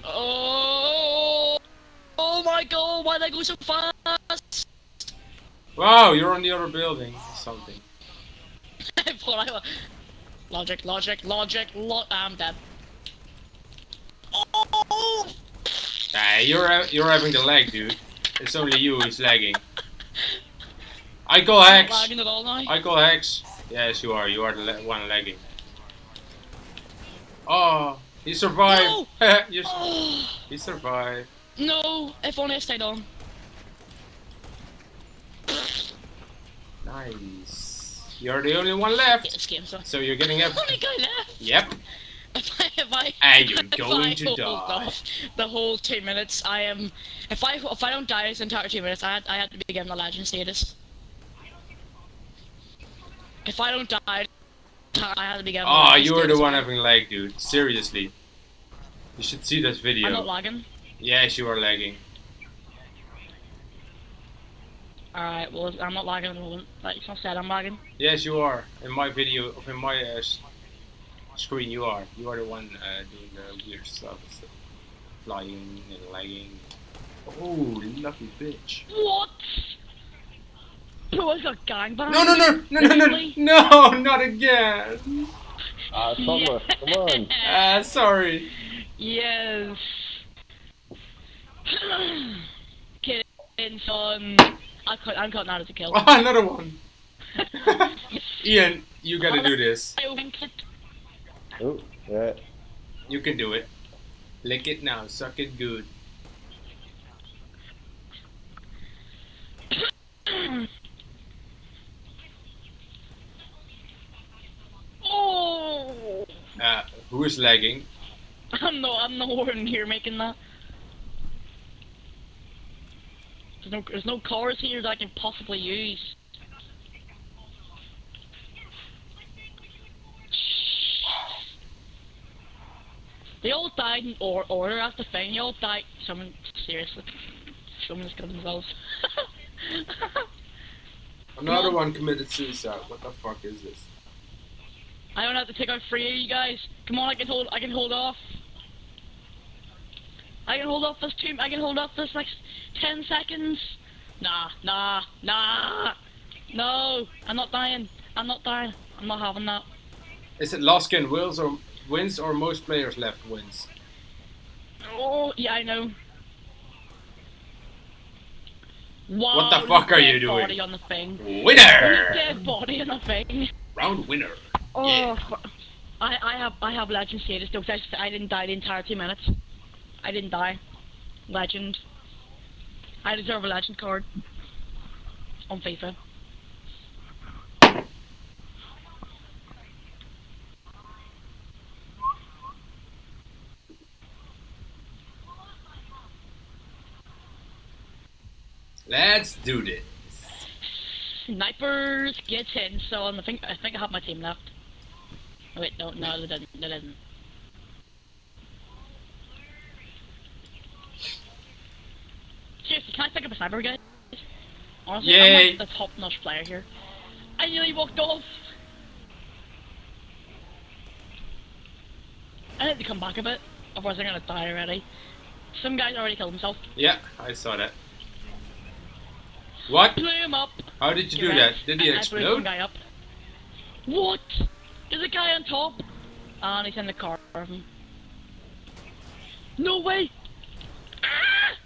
Oh! Oh my god! Why they go so fast? Wow, you're on the other building. or Something. Logic, logic, logic. Lo I'm dead. Oh! Ah, you're ha- you're having the lag, dude. It's only you who's lagging. I call hacks. lagging it all now. I call hacks. Yes, you are. You are the la- one lagging. Oh, he survived. Oh, he survived. no! If only I stayed on. Nice. You're the only one left. Game so. You're getting up. Only guy left. Yep. If I, if I, And you're if going I to die. the whole two minutes, I am. If I if I don't die this entire two minutes, I had, I had to be given the legend status. If I don't die, I had to be given. the Oh, you were the one having lag, dude. Seriously. You should see this I'm not lagging. Yes, you are lagging. Alright, well, I'm not lagging at the moment. Like, it's not said I'm lagging. Yes, you are. In my video, in my uh, screen, you are. You are the one uh, doing the weird stuff. It's the flying and lagging. Oh, lucky bitch. What? Bro, I got gangbanged. No, no, no, no, no, no, no, not again. Ah, Sander, come on. Ah, sorry. Yes. Kidding, son. I cut, I'm cutting out as a kill. Oh, another one. Ian, you gotta do this. I. Oh, yeah. You can do it. Lick it now. Suck it good. Oh! Uh, who is lagging? I'm no, I'm nowhere near making that. There's no, there's no cars here that I can possibly use. They all died in or order. That's the thing. They all died. Someone seriously. Someone just killed themselves. Another one committed suicide. What the fuck is this? I don't have to take out three of you guys. Come on, I can hold. I can hold off. I can hold off this two. I can hold off this next ten seconds. Nah, nah, nah. No, I'm not dying. I'm not dying. I'm not having that. Is it last skin wins or wins or most players left wins? Oh, yeah, I know. Wow, What the fuck are you doing? Body on the thing. Winner! dead body on the thing. Round winner. Oh, Yeah. I I have I have legend status though. 'cause I, I didn't die the entire two minutes. I didn't die. Legend. I deserve a legend card. On FIFA. Let's do this. Snipers gets in, so I think I think I have my team left. Oh, wait, no, no, they didn't. They didn't. Seriously, can I pick up a sniper, guys? Honestly, Yay. I'm like the top-notch player here. I nearly walked off. I need to come back a bit, otherwise I'm gonna die already. Some guy already killed himself. Yeah, I saw that. What? Blew him up. How did you do Correct. that? Did he And I blew some explode? guy up. What? There's a guy on top. And he's in the car. No way! Ah!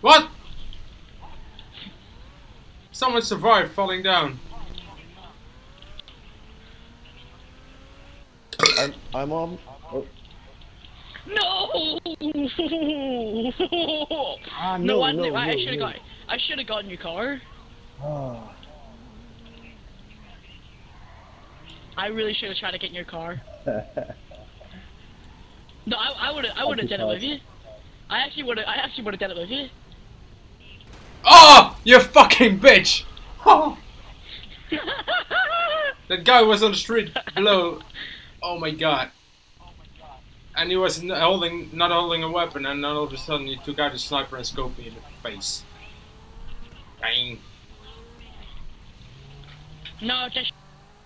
What? Someone survived falling down. I'm, I'm on. Oh, No! ah, no, no, I, no, I no, should have no. got. I should have gotten your car. Ah, I really should have tried to get in your car. No, I, I would have. I would have done it with you. I actually would have. I actually would have done it with you. Oh, you fucking bitch! Oh, that guy was on the street below. Oh my god. And he was holding, not holding a weapon, and then all of a sudden he took out his sniper and scoped me in the face. Bang. No, just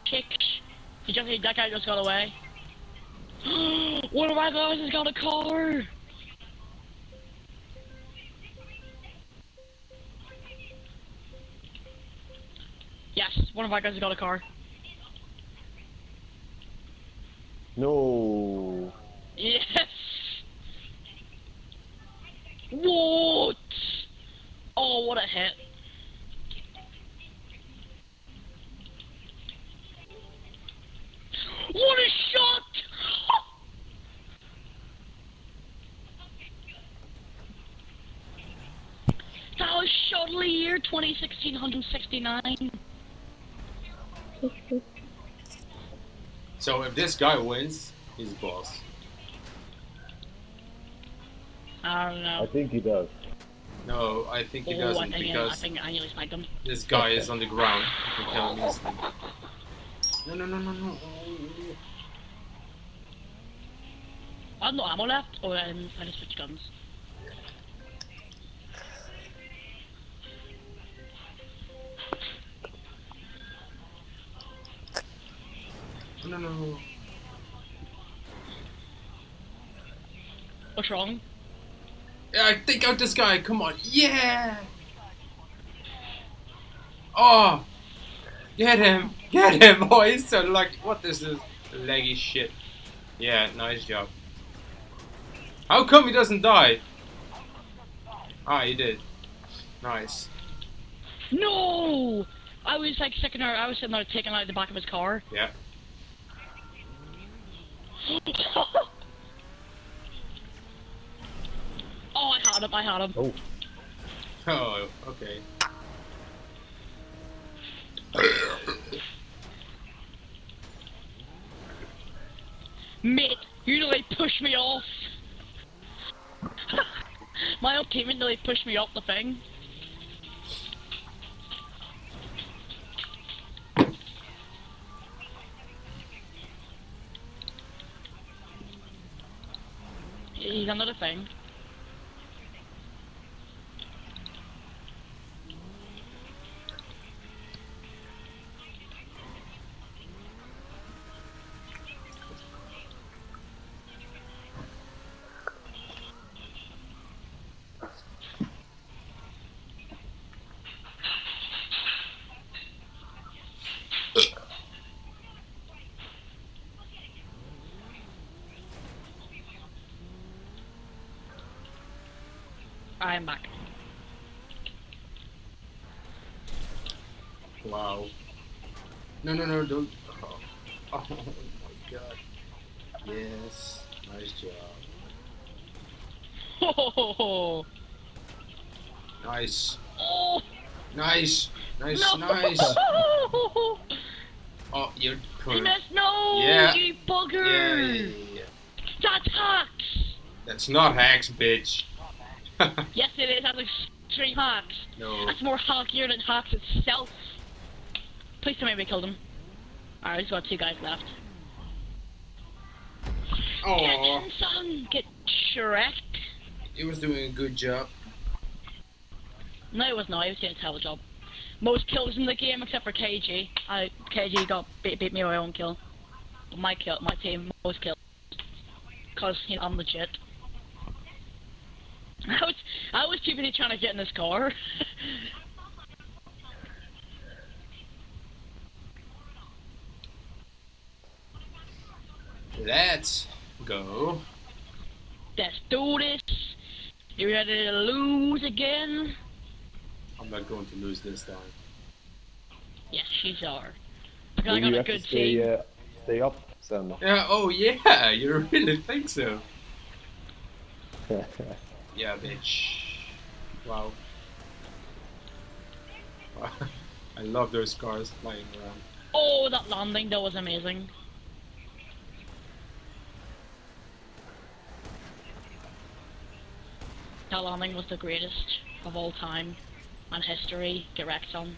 chicks. He just that guy just got away. One of my guys has got a car. Yes, one of my guys has got a car. no. Yes. What? Oh, what a hit. What a shot! That was shot of the year 2016 169. So if this guy wins, he's boss. I don't know. I think he does. No, I think he Oh, doesn't think, I because think I nearly sniped him. this guy is on the ground. No, no, no, no, no. I have no ammo left, or um, I just switch guns. No, no, no. What's wrong? Yeah, take out this guy. Come on. Yeah. Oh. Get him. Get him. He's so lucky. What is this leggy shit? Yeah, nice job. How come he doesn't die? Ah, he did. Nice. No! I was like sitting there, I was sitting there taking out the back of his car. Yeah. oh, I had him, I had him. Oh, Oh, okay. Mate, you nearly pushed me off. My old teammate nearly pushed me off the thing. He's another thing. I am back. Wow. No, no, no, don't. Oh, oh my god. Yes. Nice job. Oh, Nice. oh Nice. Nice. no! Nice. Oh, you're You poor. missed. No, Yeah. you bugger. Yeah, yeah, yeah, yeah. That's hacks. That's not hacks, bitch. Yes, it is. That's extreme hacks. no. That's more hackier than hacks itself. Please tell me we killed him. Alright, we've got two guys left. Get Oh, in, son! Get Shrek! he was doing a good job. No, it was not. He was doing a terrible job. Most kills in the game except for KG. I KG got beat, beat me by my own kill. But my kill, my team, most kills. Cause you know, I'm legit. I was I was busy trying to get in this car. Let's go. Let's do this. You ready to lose again? I'm not going to lose this time. Yes, she's are. Because I Maybe got you a have to good stay, team. uh, stay up, Sam. Yeah, oh yeah, you really think so? Yeah, bitch. Wow. Wow. I love those cars flying around. Oh, that landing, that was amazing. That landing was the greatest of all time on history. Get wrecked on.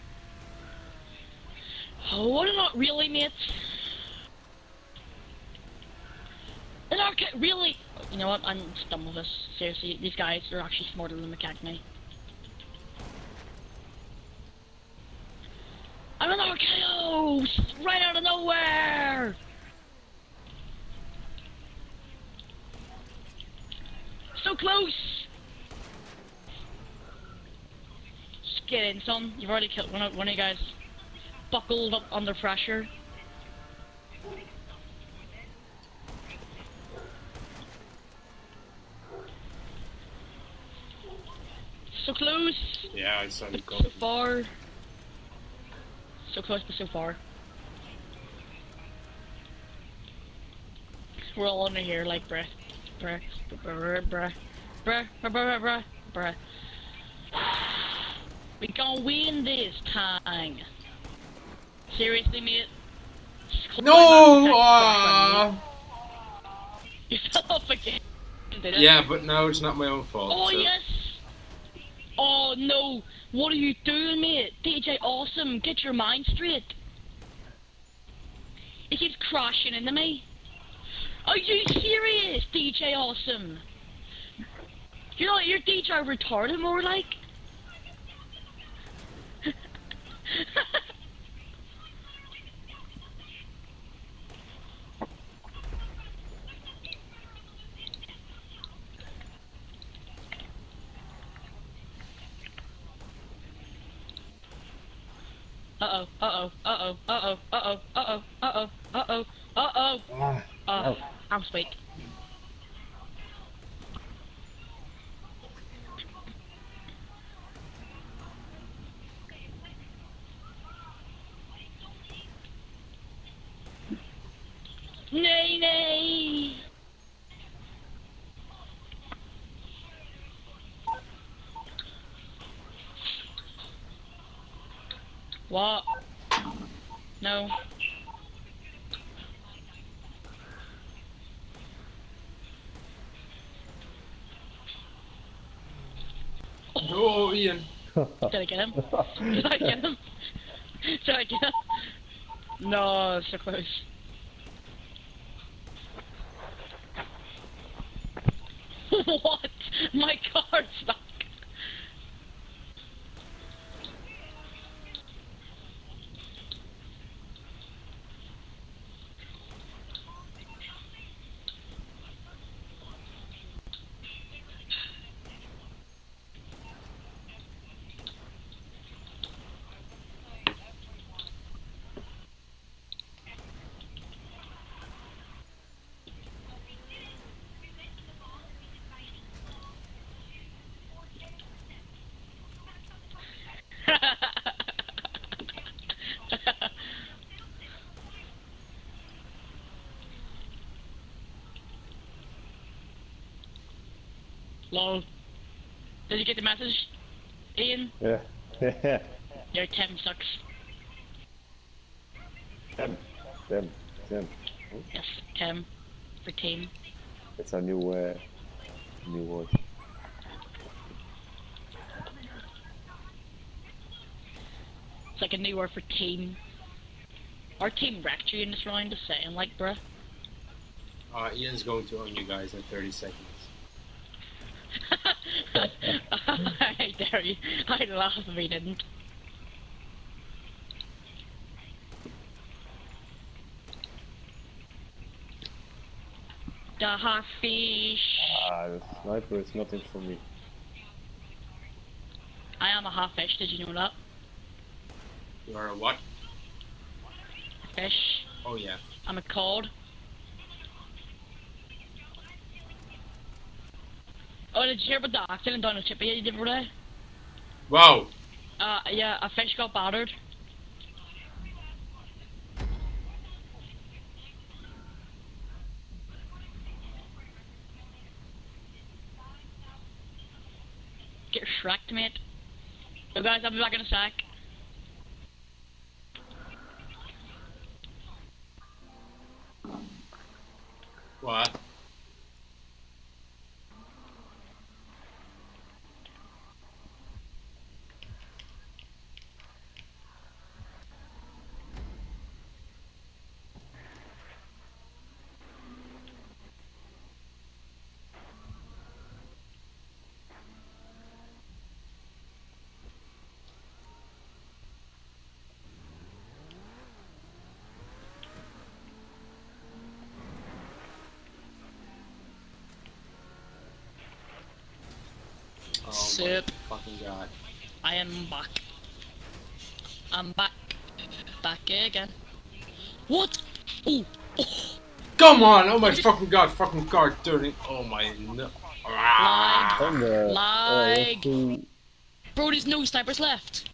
Oh, what not really, mates? Arcade, really? You know what? I'm done with this. Seriously, these guys are actually smarter than McCagney. I'm an RKO! Right out of nowhere! So close! Just get in, son. You've already killed one of, one of you guys. Buckled up under pressure. So close! Yeah, I saw you go. so far. So close, but so far. We're all under here like bruh, bruh, bruh, bruh, bruh, bruh, bruh, bruh, bruh. We gonna win this time. Seriously, mate. No! my! You fell off again. Yeah, but no, it's not my own fault. Oh so- yes! Oh no! What are you doing, mate? DJ Awesome, get your mind straight. It keeps crashing into me. Are you serious, DJ Awesome? You're not your DJ retarded more like? Uh oh, uh oh, uh oh, uh oh, uh oh, uh oh, uh oh, uh oh, uh oh. Uh, I'm sweet. Nay, nay. What? No. Oh, Ian. Did I get him? Did I get him? Did I get him? No, so close. what? My car's stuck. Lol. Did you get the message? Ian? Yeah. Your Tim sucks. Tim. Tim. Tim. Yes, Tim. For team. It's a new uh, new word. It's like a new word for team. Our team wrecked you in this round, just saying, like, bruh. Uh, Ian's going to own you guys in 30 seconds. I dare you. I'd laugh if he didn't. The hot fish. Ah, the sniper is nothing for me. I am a half fish, did you know that? You are a what? Fish. Oh yeah. I'm a cod. Oh, did you hear about the accident down the tip you did today? Wow. Uh, yeah, a fish got battered. Get shreked, mate. So guys, I'll be back in a sec. What? Oh Sip. my fucking god. I am back. I'm back. Back again. What? Oh, oh. Come on! Oh my fucking god! Fucking car turning. Oh my no. Ah. On the Lag. oh, two- Bro, there's no snipers left.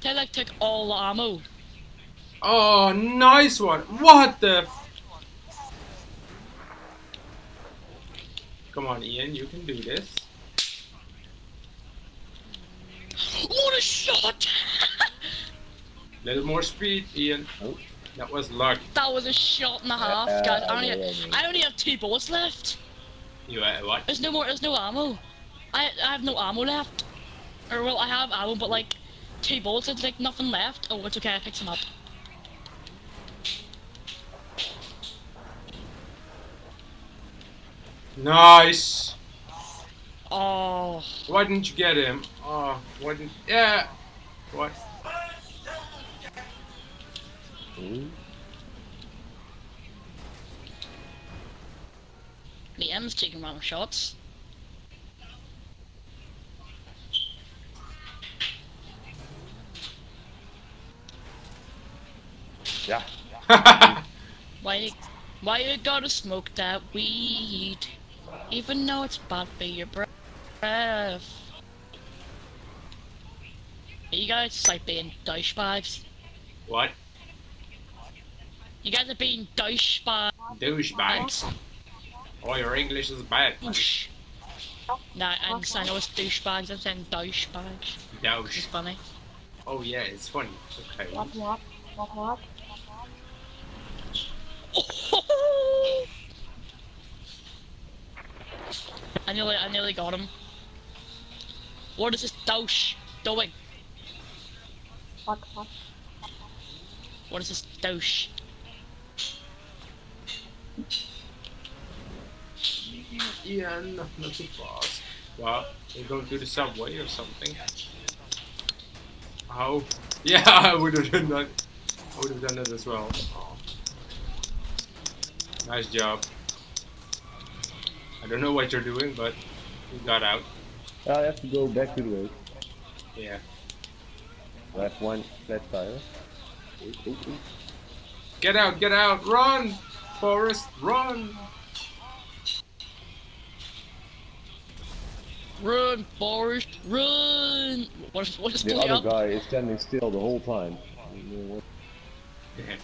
They like took all the ammo. Oh, nice one! What the? Come on, Ian, you can do this. What a shot! Little more speed, Ian. Oh. That was luck. that was a shot and a half, Uh, guys. I only, yeah, have. I only have two bullets left. You uh, what? There's no more. There's no ammo. I I have no ammo left. Or well, I have ammo, but like two bullets. It's like nothing left. Oh, it's okay. I picked some up. Nice. Oh, Why didn't you get him? Oh, why didn't? Yeah. What? Ooh. the M's taking random shots. Yeah. Why you, why you gotta smoke that weed? Even though it's bad for your breath. You guys like being douchebags. what? You guys are being douchebags. Douchebags. Oh, your English is bad. Douche. Nah, I'm saying I was douchebags. I'm saying douchebags. It's Douche. funny. Oh yeah, it's funny. Okay. What, what, what, what? I nearly, I nearly got him. What is this douche doing? What, what? What is this douche? Ian, not too fast. Well, we're going to the subway or something. Oh, yeah, I would have done that. I would have done that as well. Oh. Nice job. I don't know what you're doing, but you got out. I have to go back to the road. Yeah. I have one flat tire. Ooh, ooh, ooh. Get out, get out, run! Forest, run! Run, Forest, run! What is, what is The other up? guy is standing still the whole time. You know what? Yeah.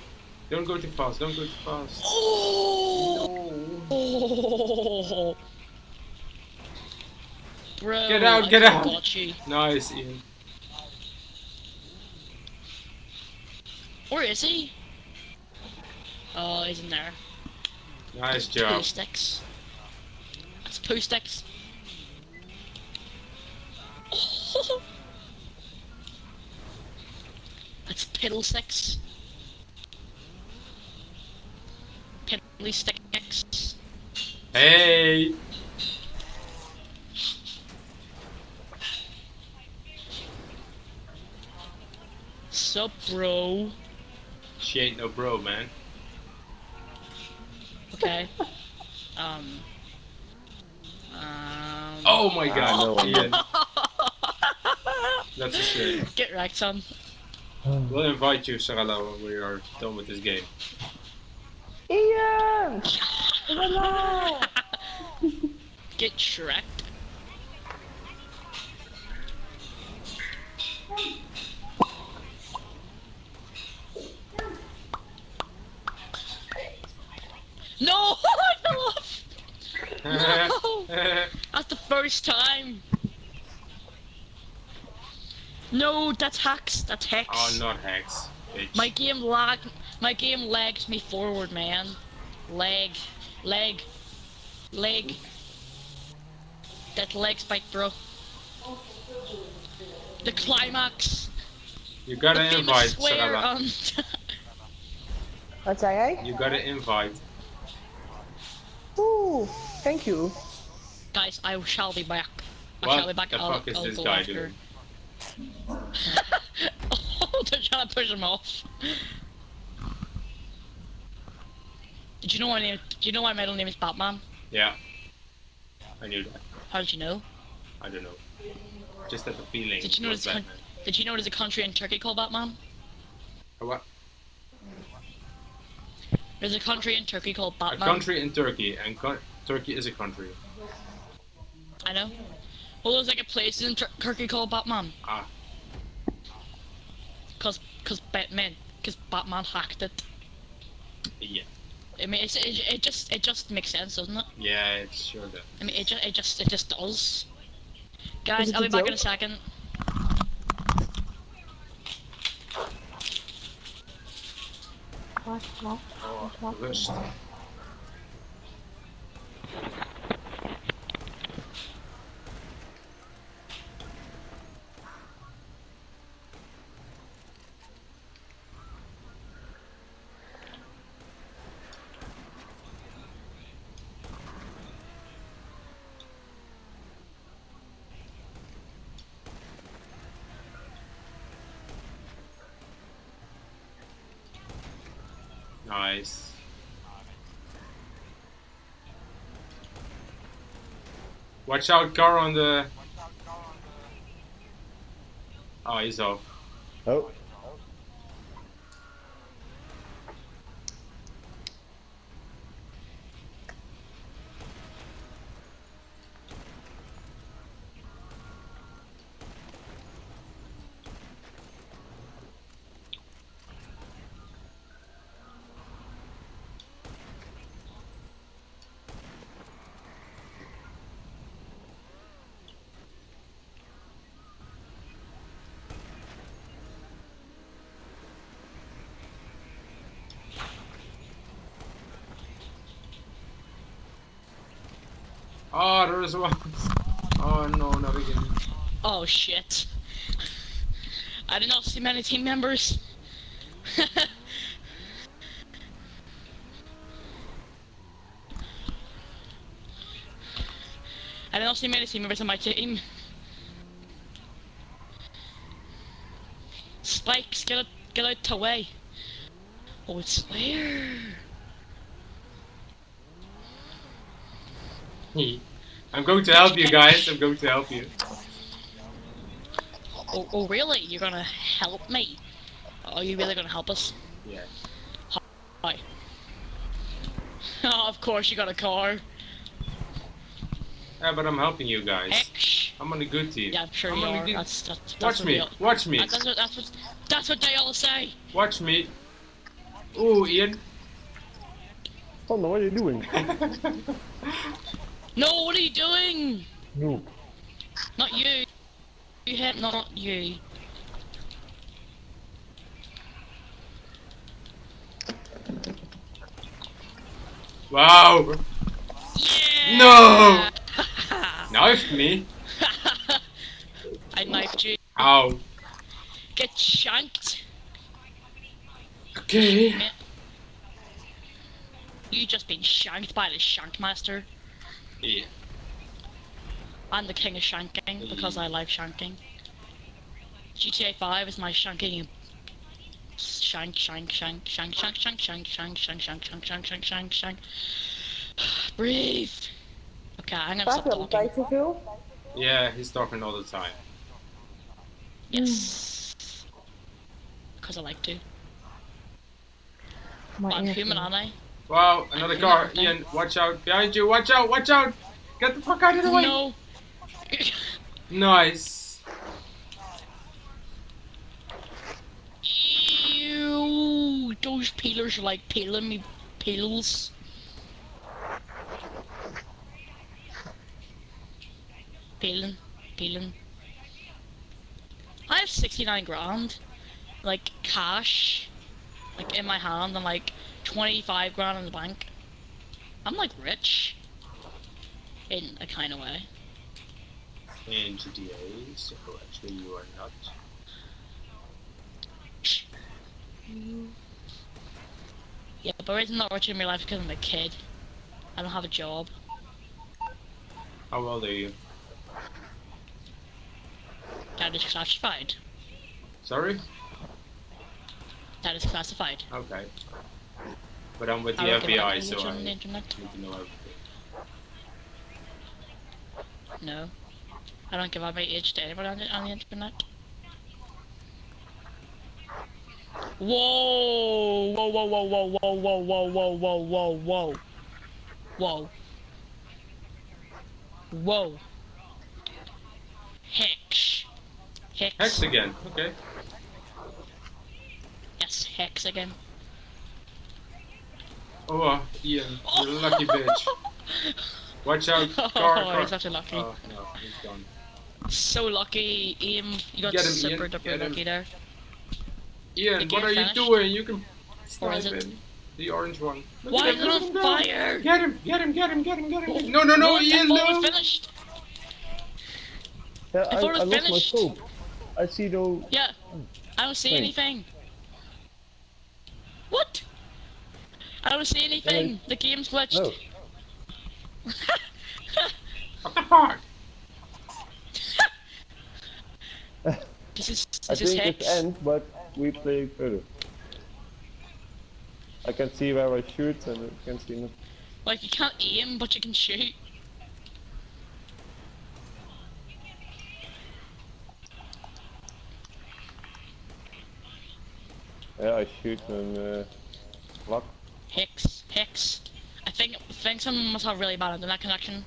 Don't go too fast, don't go too fast. Oh! No. oh! Bro, Get out, get out. you. Nice, Ian. Where is he? Oh, he's in there. Nice job. Poo sticks. That's poo sticks. Oh. That's piddle sticks. Piddly sticks. Hey! Sup, bro? She ain't no bro, man. Okay. um. Um. Oh my god, no. Ian. That's a shame. Get wrecked, son. We'll invite you, Sarala, when we are done with this game. Ian! Hello! Get Shrek. No! I fell off! No! That's the first time! No, that's hacks. That's hex. oh, not Hex. Bitch. My game lag. My game lags me forward, man. Leg, leg, leg. That leg spike, bro. The climax. You got an invite, swear Sarala. on. What's that, eh? You got an invite. Ooh, thank you. Guys, I shall be back. I What shall be back. the I'll, fuck is I'll this guy after. doing? oh, they're trying to push him off. Did you know my name? Do you know my middle name is Batman? Yeah. I knew that. How did you know? I don't know. Just had the feeling. Did you know was there's a, Batman. Did you know there's a country in Turkey called Batman? A what? There's a country in Turkey called Batman. A country in Turkey, and Turkey is a country. I know. Well, there's like a place in Turkey called Batman. Ah. Cause, cause Batman, cause Batman hacked it. Yeah. I mean, it's, it, it just, it just makes sense, doesn't it? Yeah, it sure does. I mean, it just, it just, it just does. Guys, I'll be back in a second. What? What? Oh, What? Nice. Watch out, car on the. Oh, he's off. Oh, Oh, there is one. Oh no, not again. Oh shit. I did not see many team members. I did not see many team members on my team. Spikes, get out, get out the way. Oh, it's there. I'm going to help you guys. I'm going to help you. Oh, oh, really? You're gonna help me? Are you really gonna help us? Yeah. Hi. oh, of course you got a car. Yeah, but I'm helping you guys. X. I'm on a good team. Yeah, I'm sure I'm you are. good- That's, that's, that's Watch me. all- Watch me. That's what, that's what that's what they all say. Watch me. Ooh, Ian. Sander, what are you doing? No, what are you doing? Noob. Not you. You hit not you. Wow! Yeah! No! Knifed me? I knifed you. Ow. Get shanked. Okay. You just been shanked by the Shankmaster. Yeah. I'm the king of shanking because I like shanking. GTA 5 is my shanking. Shank, shank, shank, shank, shank, shank, shank, shank, shank, shank, shank, shank, shank, shank, shank. Breathe. Okay, I'm gonna stop talking. Yeah, he's talking all the time. Yes. Because I like to. Maar I'm human, aren't I? Wow, another car. Ian, watch out. Behind you, watch out, watch out! Get the fuck out of the way! No. Nice. Ew, those peelers are like peeling me peels. Peeling, peeling. I have 69 grand, like cash, like in my hand, and like 25 grand in the bank. I'm like rich. In a kind of way. In GTA, so actually you are not. Yeah, but I'm not rich in real life because I'm a kid. I don't have a job. How old are you? That is classified. Sorry? That is classified. Okay. But I'm with the I don't give out FBI, so I need to know everything. No. I don't give out my age to anybody on the, on the internet. Whoa! Whoa, whoa, whoa, whoa, whoa, whoa, whoa, whoa, whoa, whoa, whoa. Whoa. Whoa. Hex. Hex. Hex again. Okay. Yes, Hex again. Oh, uh, Ian, you're a lucky bitch. Watch out, car, Oh, car. he's actually lucky. Oh, no, he's gone. So lucky, Aim. You got Get him, super Ian, duper get him. lucky there. Ian, The what game are you finished? doing? You can Or snipe is it- him. The orange one. Look Why at is it on fire? Get him, get him, get him, get him, get him, get him. No, no, no, What? Ian, I thought it no. finished. Yeah, I I, thought it was I lost my finished. scope. I see no. Yeah. I don't see Wait. anything. What? I don't see anything. The game's glitched. No. What the fuck? This is I this is think Hex. it's end, but we play further. I can see where I shoot and I can see nothing. Like you can't aim, but you can shoot. Yeah, I shoot and uh, lock. Hicks, Hex. I think I think someone must have really bad internet connection.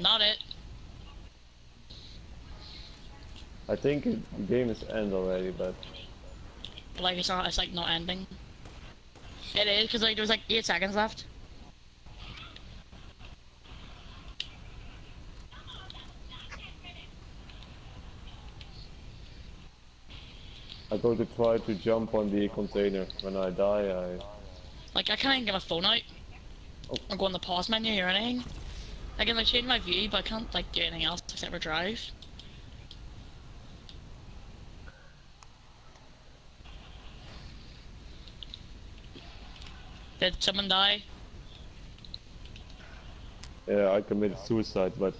Not it. I think it, the game is end already, but like it's not. It's like not ending. It is because like there's like eight seconds left. I go to try to jump on the container. When I die, I Like I can't even get my phone out. Oh. Or go on the pause menu or anything. I can like change my view, but I can't like do anything else except for drive. Did someone die? yeah I committed suicide, but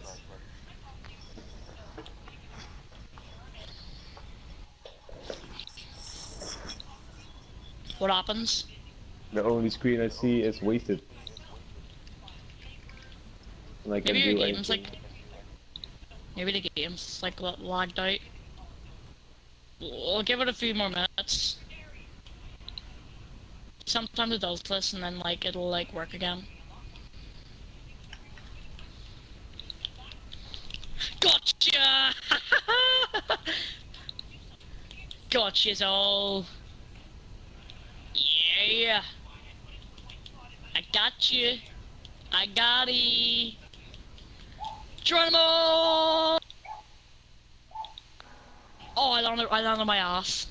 What happens? the only screen I see is wasted. And I Maybe your game's anything. like. Maybe the game's like lagged out. We'll give it a few more minutes. Sometimes it does this and then like it'll like work again. Gotcha! Gotcha's all. Yeah. I got you. I got it. Geronimo! Oh, I landed, I landed on my ass.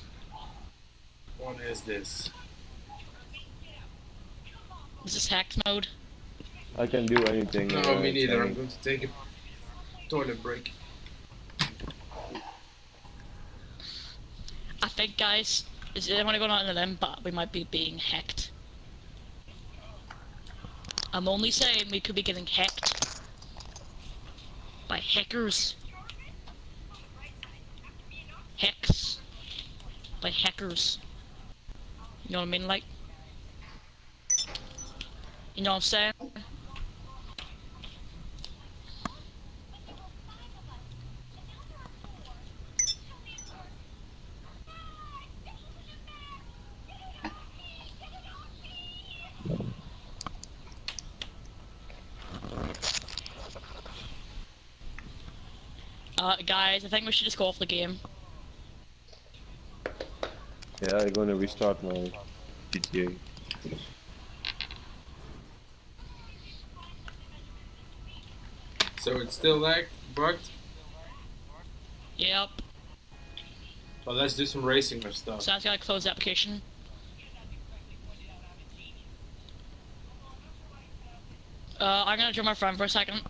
What is this? This is hex mode. I can do anything. No, uh, me neither. I'm going to take a toilet break. I think, guys, is anyone going out on a limb, but we might be being hacked. I'm only saying we could be getting hacked by hackers. Hacks by hackers. You know what I mean? Like, you know what I'm saying? Uh, guys, I think we should just go off the game. Yeah, I'm gonna restart my GTA. So it's still like bugged. Yep. Well, let's do some racing or stuff. So that's gotta close the application. Uh, I'm gonna join my friend for a second.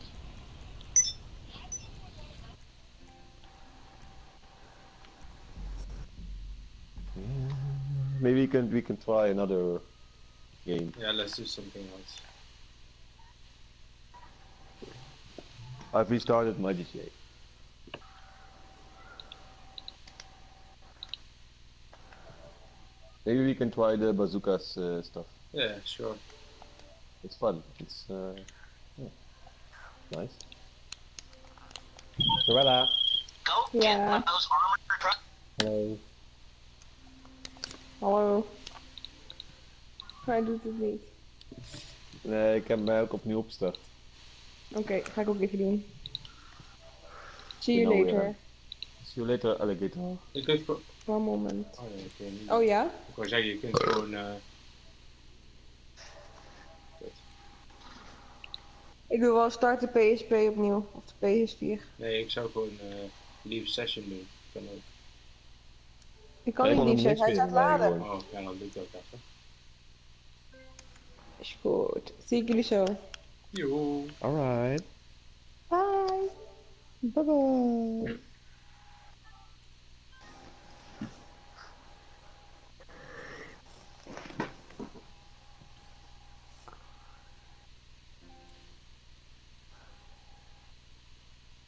Maybe we can we can try another game. Yeah, let's do something else. I've restarted my GTA. Maybe we can try the bazookas uh, stuff. Yeah, sure. It's fun. It's uh, yeah. nice. Sorella. Go get one of those armored trucks. Hello. Hallo. Hij doet het niet. Nee, ik heb mij ook opnieuw opgestart. Oké, ga ik ook even doen. See you later. See you later, alligator. Je kunt gewoon... One moment. Oh nee, ik weet niet. Oh ja? Ik wou zeggen, je kunt gewoon... eh, Ik wil wel start de PSP opnieuw. Of de PS4. Nee, ik zou gewoon eh leave session doen. Kan ook. Ik kan niet zeggen, hij is niet aan het spelen, laden. Oh, ja, ook even. Is goed. Zie ik jullie zo. Yo. Alright. Bye. Bye bye.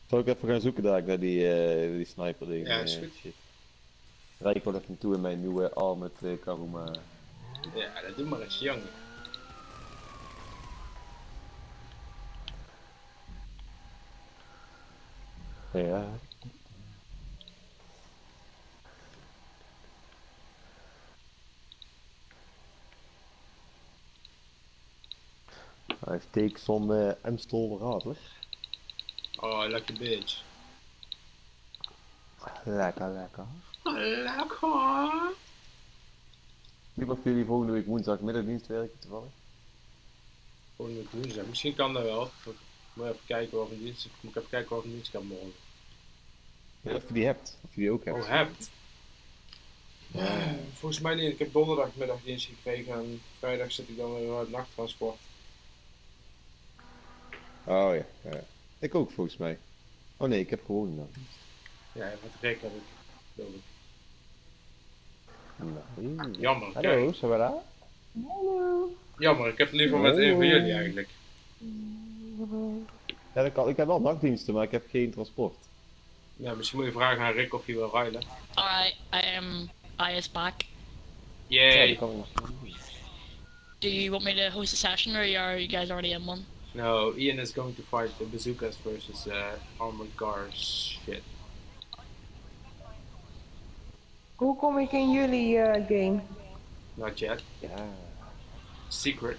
Zal ik even gaan zoeken daar naar die, eh die sniper ding? Ja, is eh, goed. shit. Rijd ik wel even toe in mijn nieuwe Armored uh, Karuma. Ja, dat doe maar eens, jong. Ja. Hij steekt zo'n uh, Amstel Radler. Oh, lekker bitch. Lekker, lekker. Lekker. Wie of jullie volgende week woensdag middagdienst werken toevallig? Volgende week woensdag. Misschien kan dat wel. Ik moet even kijken wat een dienst, moet ik even kijken wat een dienst kan morgen. Ja, of je die hebt, of je die ook hebt. Oh, hebt. Eh, Volgens mij niet. Ik heb donderdagmiddag dienst gekregen en vrijdag zit ik dan weer op het nachttransport. Oh ja, ja. Ik ook volgens mij. Oh nee, ik heb gewoon dan. Ja, wat gek heb ik. geloof ik. Jammer. Hallo, kijk. Sarah? Hallo. Jammer, ik heb liever met een van jullie eigenlijk. Ja, dat kan. Ik heb wel nachtdiensten, maar ik heb geen transport. Ja, misschien moet je vragen aan Rick of hij wil ruilen. Alright, I am. I is back. Yay! Do you want me to host a session, or are you guys already in one? No, Ian is going to fight the bazookas versus uh, armored cars. Shit. Hoe kom ik in jullie eh, game? Not yet. Yeah. Secret.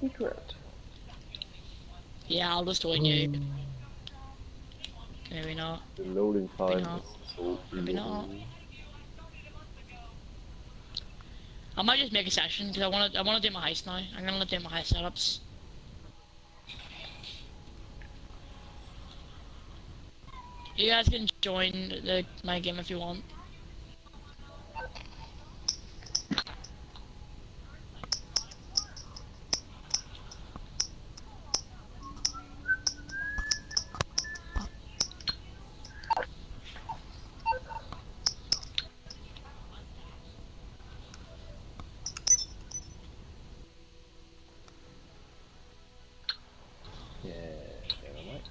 Secret. Yeah, I'll just join you. Maybe not. De loading time Ja. is zo Maybe not. I might just make a session because I want to. I want to do my heist now. I'm gonna do my heist setups. You guys can join the my game if you want. Yeah, never mind.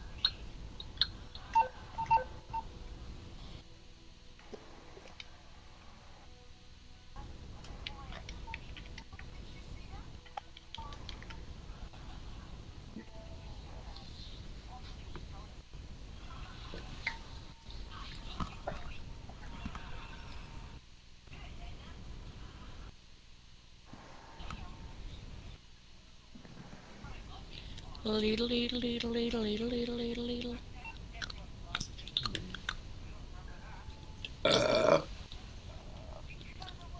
Little, little, little, little, little, little, little, little.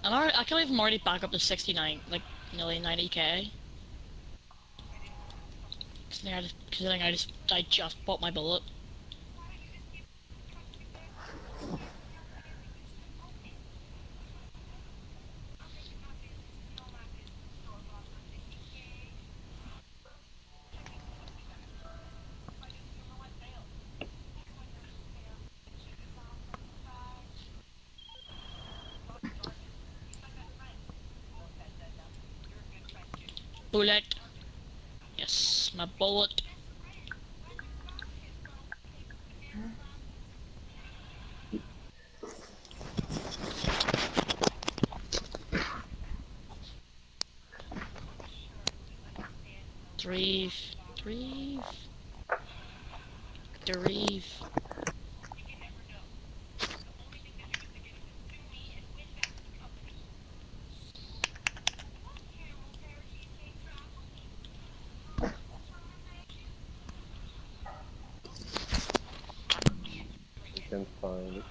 I'm already, I can't believe I'm already back up to 69, like nearly 90k. Considering I just, considering I just, I just bought my bullet. Bullet. Yes, my bullet. Three, three, three. I can't find it.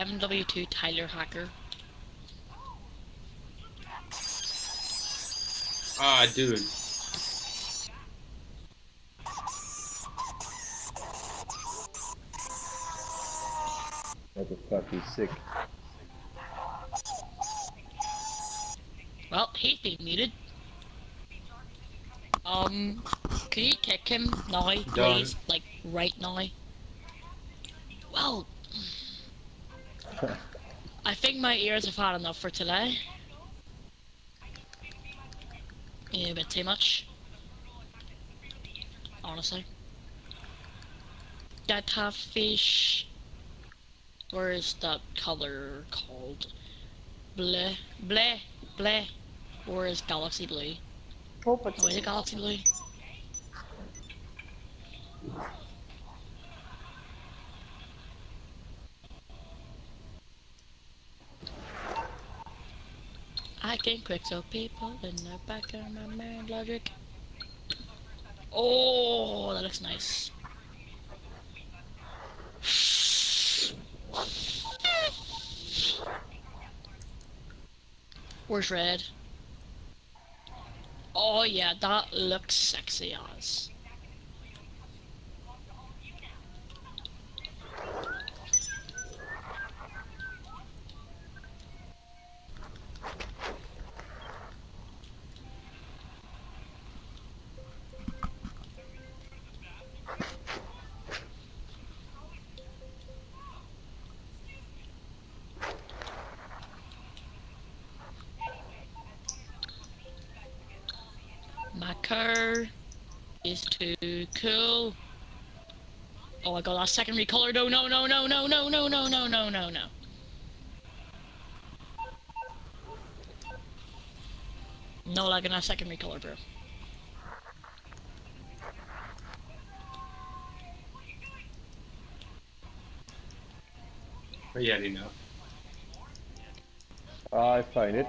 MW2 Tyler Hacker. Ah, dude. What the sick. Well, he's been muted. Um, can you kick him now, please? Like, right now? My ears have had enough for today. Yeah, a bit too much. Honestly. Dead half fish. Where is that color called? Bleh, bleh, bleh. Or is Galaxy Blue? Oh, is it Galaxy Blue? I can quick so people in the back of my mind logic. Oh, that looks nice. Where's red? Oh yeah, that looks sexy as. Oh, I got that secondary color. No, no, no, no, no, no, no, no, no, no, no, no. No lag in that secondary color, bro. But yeah, enough. I find it.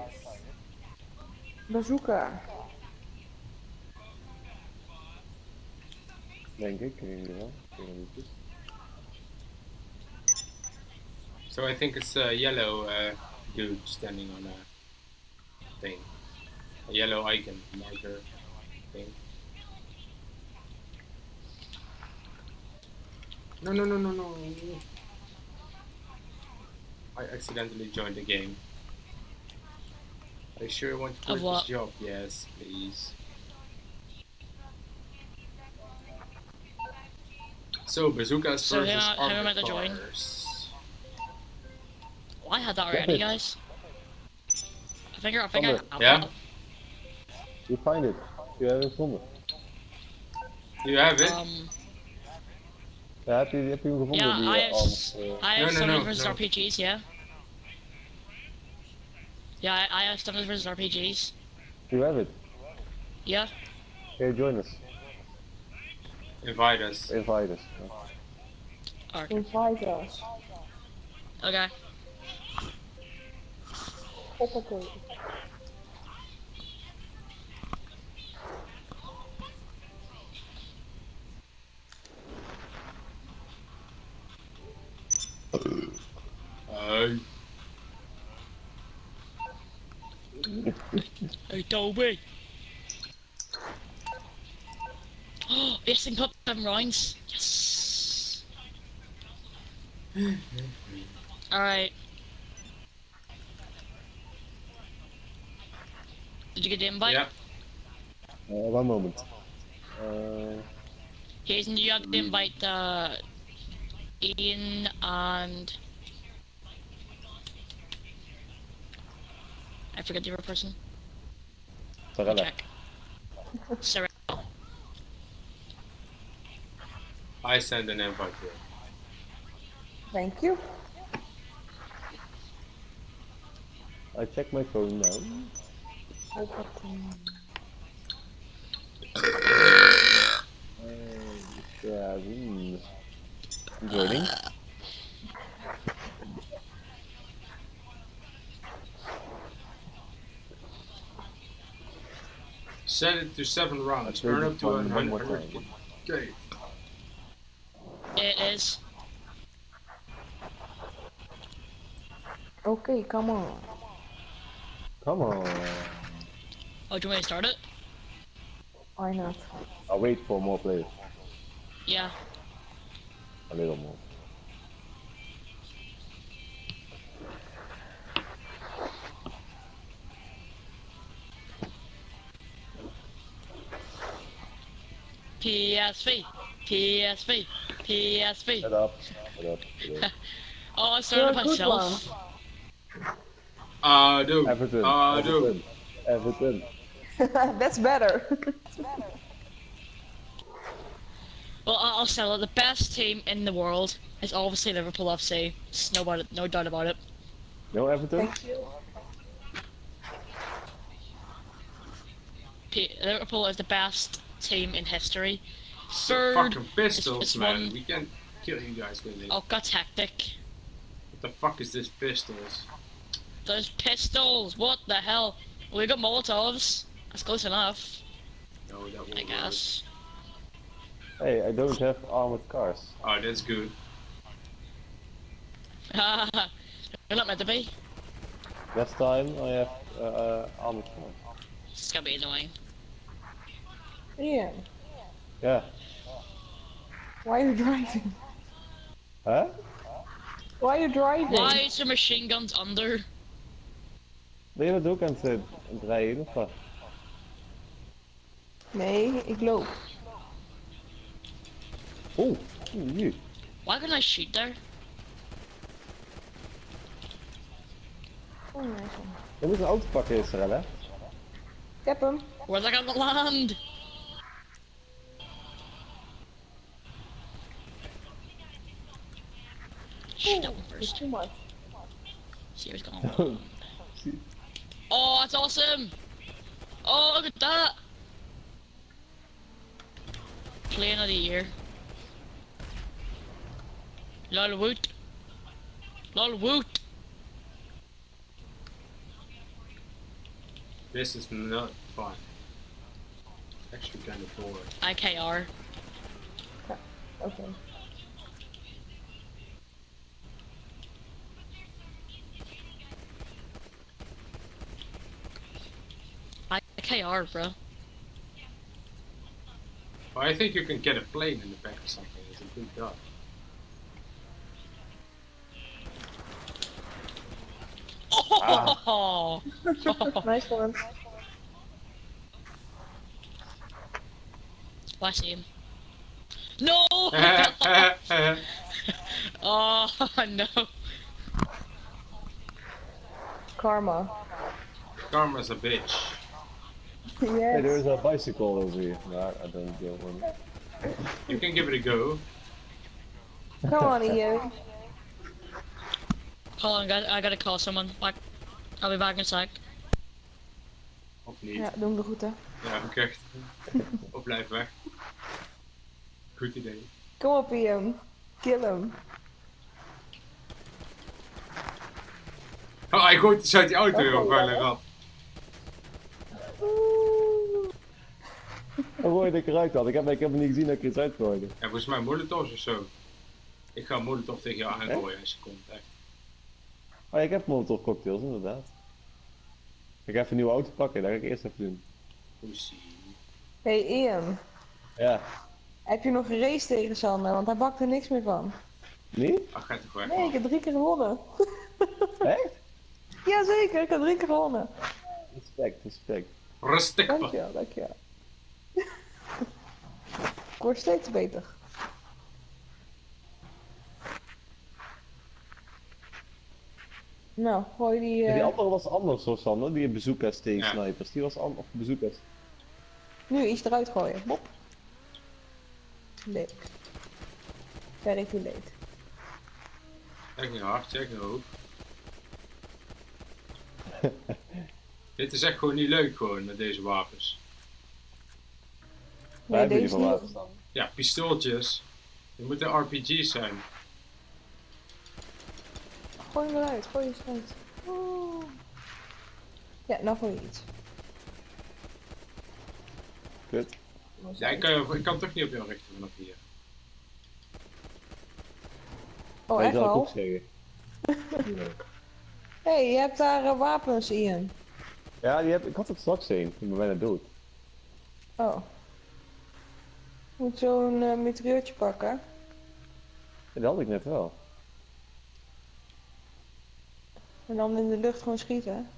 Bazooka. Denk ik, in ieder geval. Ik weet nog niet So I think it's a yellow uh, dude standing on a thing. A yellow icon, marker thing. No, no, no, no, no. I accidentally joined the game. Are you sure you want to quit this job? Yes, please. So, bazookas So, versus I armored met the join? cars. Well, I had that already, guys. I think I think I. Somewhere. I- Yeah? You find it. You have it gevonden. You have it? Um, Ja, heb je, heb je hem gevonden? yeah, die I have, arms, eh, I have no, Stunters no, versus no. RPGs, yeah. Yeah, I, I have Stunters versus RPGs. you have it. Yeah. Can you join us? Invite us. Invite us. Okay. Invite us. Okay. Opacate. Hey. hey, Dolby. Oh, yes, in got seven rhymes. Yes. All right. Did you get the invite? Yeah. Uh, one moment. Uh, Jason, you have to invite uh, Ian and I forget the other person. Sarella. Check. Sarah. I send an invite here. Thank you. I check my phone now. I Set it to seven rods. Earn up to 100. Okay. It is. Okay, come on. Come on. Oh, do you want me to start it? Why not? I'll wait for more players. Yeah. A little more. PSV. PSV. PSV. Shut up. Shut up. Shut up. Oh, I You're started a myself. Uh, do. Everton. Uh, do. Everton. one. That's better. Well, I- I'll settle it. The best team in the world is obviously Liverpool FC. Just no, about it, no doubt about it. No Everton? Thank you. P- Liverpool is the best team in history. So Third. fucking pistols, it's man. one- We can kill you guys with it. Oh, got hectic. What the fuck is this pistols? Those pistols. What the hell? We got Molotovs. That's close enough, No, that won't I guess. Hey, I don't have armored cars. work. Oh, that's good. You're not meant to be. Last time I have uh, uh, armored cars. It's gonna be annoying. Ian, Ja. why are you driving? Huh? Why are you driving? Why is there machine guns under? Ben je dat ook aan het, eh, aan het rijden of wat? Nee, ik loop. Oeh, oeh, hier. Why couldn't I shoot there? Oh. Je moet een auto pakken, Israël, hè? Ik heb hem. Where's I gonna land? Shoot that one It's first. too much. See what's going on. Oh, that's awesome! Oh, look at that! Plane of the year. Lol woot. Lol woot. This is not fun. It's actually kind of boring. IKR. Okay. IKR, bro. But I think you can get a plane in the back or something. It's a good dog. Oh! nice one. Splash him. No! oh no. Karma. Karma's a bitch. Hey, there yes. is a bicycle over here. No, I don't get one. You can give it a go. Come on, Ian. Hold on, I gotta, I gotta call someone. Back. I'll be back in a sec. Of niet. Ja, doe hem de groeten. Ja, oké. of blijf weg. Goed idee. Kom op, Ian. Kill hem. Oh, hij gooit dus uit die auto, Oh, joh, vuile rat. Je dat ik eruit had? Ik heb, ik heb niet gezien dat ik er iets uitgooide. Ja, volgens mij molotovs of zo. Ik ga molotov tegen jou aangooien als je komt, echt. Oh, ik heb molotov cocktails, inderdaad. Ik ga even een nieuwe auto pakken, dat ga ik eerst even doen. Hey Ian, Ja. heb je nog geraced tegen Sander? Want hij bakt er niks meer van. Nee? Ach, ga toch weg. Nee, ik heb drie keer gewonnen. Echt? Jazeker, ik heb drie keer gewonnen. Respect, respect. Rustig, man. Dankjewel, dankjewel. Word steeds beter. Nou, gooi die... Ja, eh, die andere was anders hoor, Sander. Die bezoekers tegen Ja. snipers. Die was anders. Of bezoekers. Nu iets eruit gooien. Bop. Leuk. Very too late. Check niet hard, check niet hoog. Dit is echt gewoon niet leuk gewoon met deze wapens. Hebben van? Ja, pistooltjes. Die moeten RPG's zijn. Gooi hem eruit, gooi eens eruit. Oeh. Ja, nou gooi je iets. Kut. Ja, ik kan, ik kan toch niet op jou richten vanaf hier. Oh, echt wel? ook zeggen. Hé, hey, je hebt daar eh, wapens, Ian. Ja, die heb, ik had het straks een. Ik ben bijna dood. Oh. Moet zo'n uh, mitrailleurtje pakken. Ja, dat had ik net wel. En dan in de lucht gewoon schieten.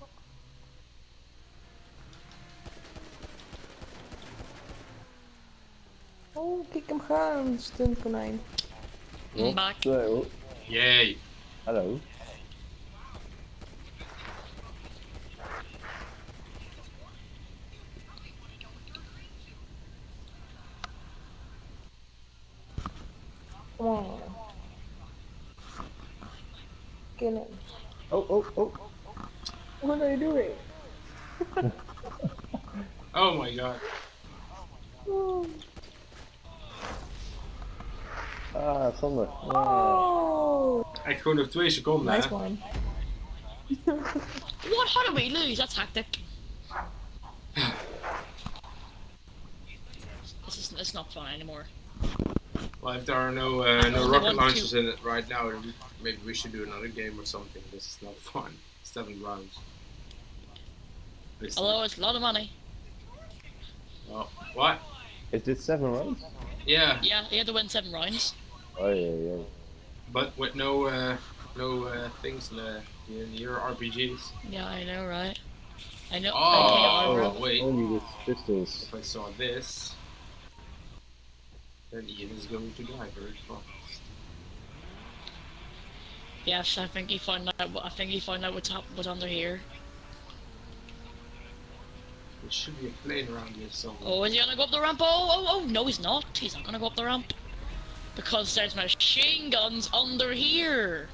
Oh, kijk hem gaan, stuntkonijn. Mm, back. Zo. Jee. Hallo. Come on. Kill him. Oh, oh, oh. What are you doing? Oh my god. Oh. Ah, Sander. Ah. oh. Echt gewoon nog twee seconden, Nice hè. one. What? How do we lose? That's tactic. This is it's not fun anymore. Well, if there are no uh, no rocket want launchers to- in it right now, maybe we should do another game or something. This is not fun. Seven rounds. This- Although it's a lot of money. Oh, what? Is dit 7 rounds? Yeah, Yeah, you had to win seven rounds. Oh, yeah, yeah. but with no uh, no uh, things in, the, in your RPGs. Yeah, I know, right? I know. Oh, IKR, bro. wait. Only with pistols. If I saw this, then Ian is going to die very fast. Yes, I think he found out. I think he found out what's up, what's under here. There should be a plane around here somewhere. Oh, is he gonna go up the ramp? Oh, oh, oh! No, he's not. He's not gonna go up the ramp. Because there's machine guns under here.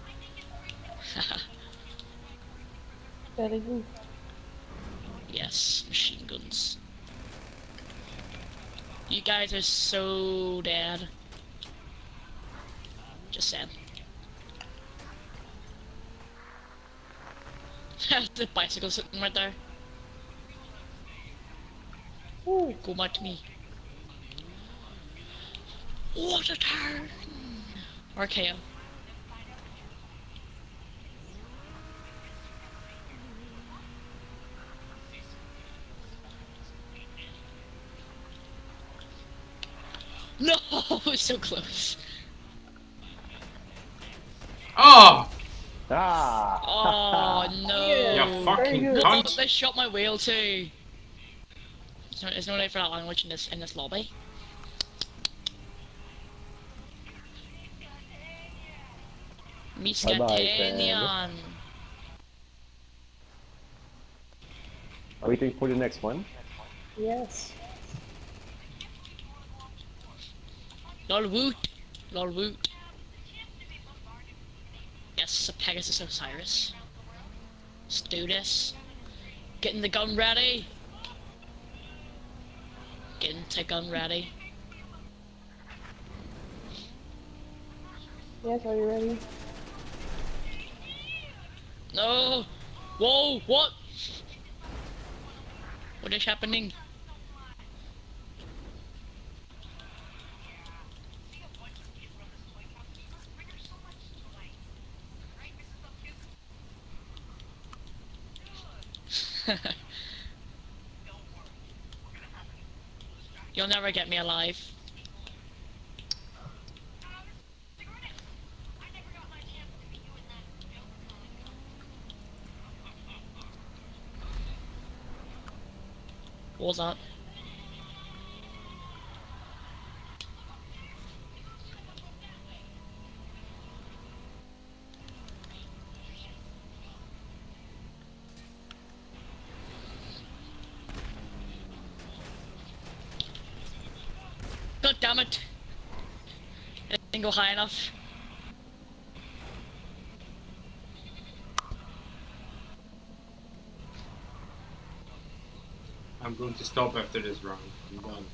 Very good. yes, machine guns. You guys are so dead. Just saying. the bicycle sitting right there. Ooh, go back to me. What a turn! RKO. No, so close. Oh! Ah! Oh no! You fucking good. What, cunt! they shot my wheel too. There's no, there's no need for that language in this in this lobby. Bye-bye, Miskatanian. Waiting for the next one. Yes. Lol woot. Lol woot. Yes, a Pegasus Osiris. Let's do this. Getting the gun ready. Getting the gun ready. Yes, are you ready? No! Whoa! What? What is happening? You'll never get me alive. What was Didn't go high enough. I'm going to stop after this round. I'm done.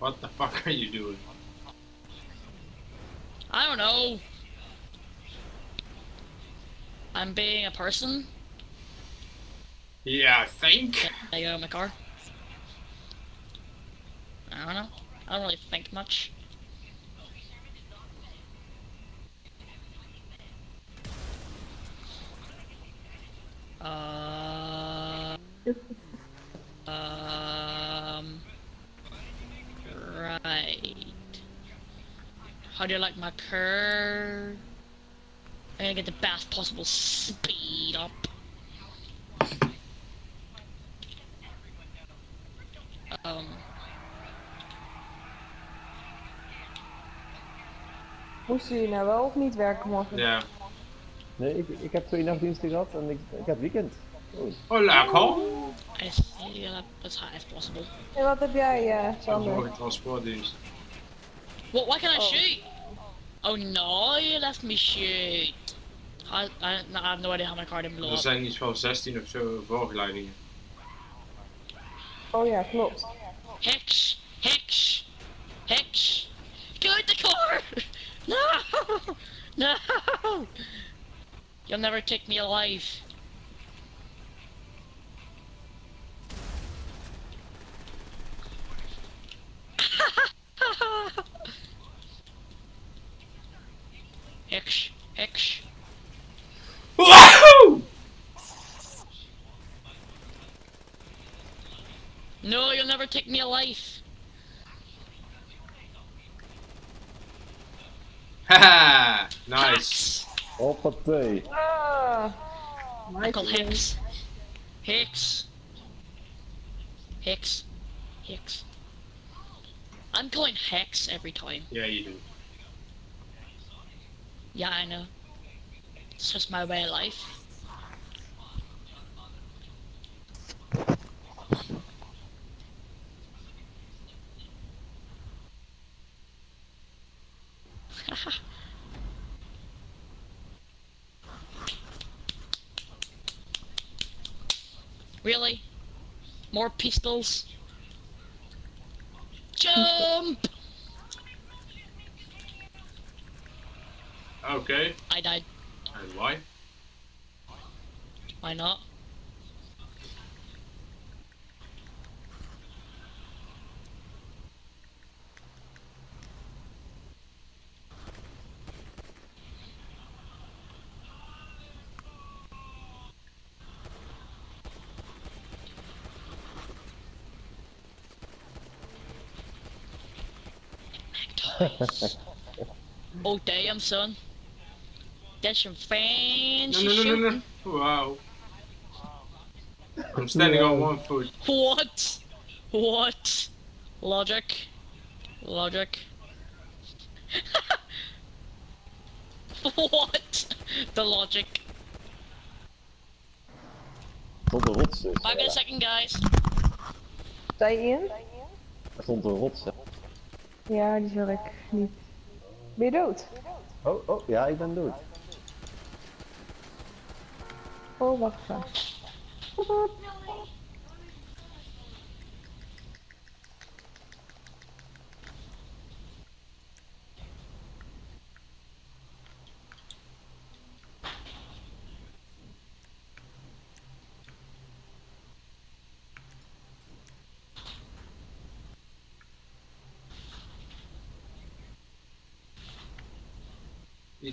What the fuck are you doing? I don't know. I'm being a person. Yeah, I think. I go in my car. I don't know. I don't really think much. Uh, um, right. How do you like my curve? I'm gonna get the best possible speed up. Um, Moesten jullie nou wel of niet werken morgen? Ja. Nee, ik, ik heb twee nachtdiensten gehad en ik, ik heb weekend. Oh. Hola, Cole. I up as high as possible. En wat heb jij, eh Ik Sander? morgen transportdienst. What? Why can't I Oh. shoot? Oh no, you left me shoot. I, I, no, I have no idea how my car didn't blow Er zijn iets van 16 of zo voorgeleidingen. Oh ja, klopt. Hex! Hex! Hex! Get out the car! No! No! You'll never take me alive. Hex! Hex! Wahoo! No, you'll never take me alive. Haha! Nice. Hex! Hoppatee. Ah, Michael Hicks. Hicks. Hicks. Hicks. I'm going Hex every time. Yeah, you do. Yeah, I know. It's just my way of life. really? More pistols? Jump! Okay. I died. And why? Why not? oh damn son. There's some fancy No, no, no, no, shooting. no. Wow. I'm standing on one foot. What? What? Logic? Logic? what? The logic. stond een rots dus. Five minutes second, guys. Sta je in? Stond een rots. Ja, die zal ik niet. Ben je dood? Oh, oh, ja, ik ben dood. Oh, wacht even.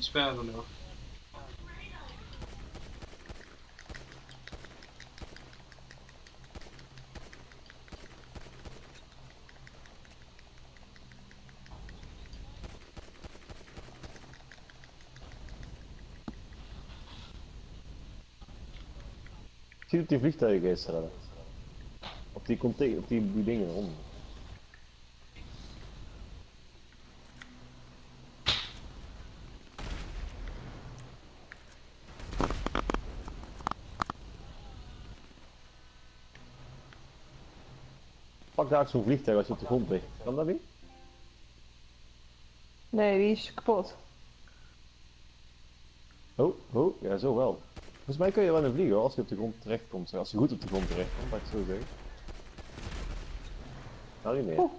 Iets zie op die vliegtuigen is er. Op die op die, die dingen eronder. Daar zo'n vliegtuig als je op de grond ligt. Kan dat niet? Nee, die is kapot. Oh, oh, ja zo wel. Volgens mij kun je wel in vliegen hoor, als je op de grond terechtkomt. Als je goed op de grond terechtkomt, laat ik het zo zeggen. Nou niet meer.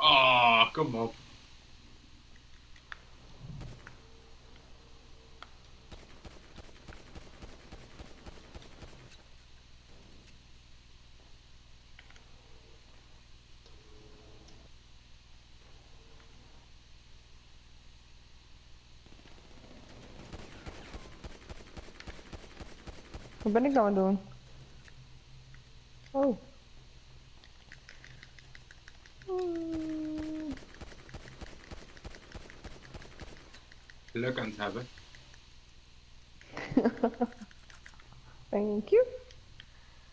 Oh, kom op. Wat ben ik nou aan het doen? Oh. Hmm. Geluk aan het hebben. Thank you.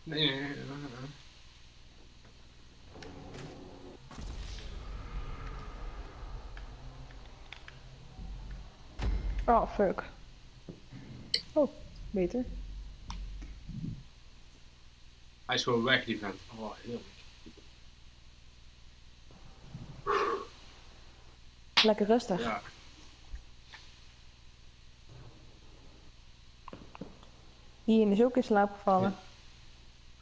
Nee, nee, nee, nee, nee. Oh, fuck. Oh, beter. Hij is gewoon weg, die vent. Oh, heerlijk. Lekker rustig. Ja. Ian is ook in slaap gevallen.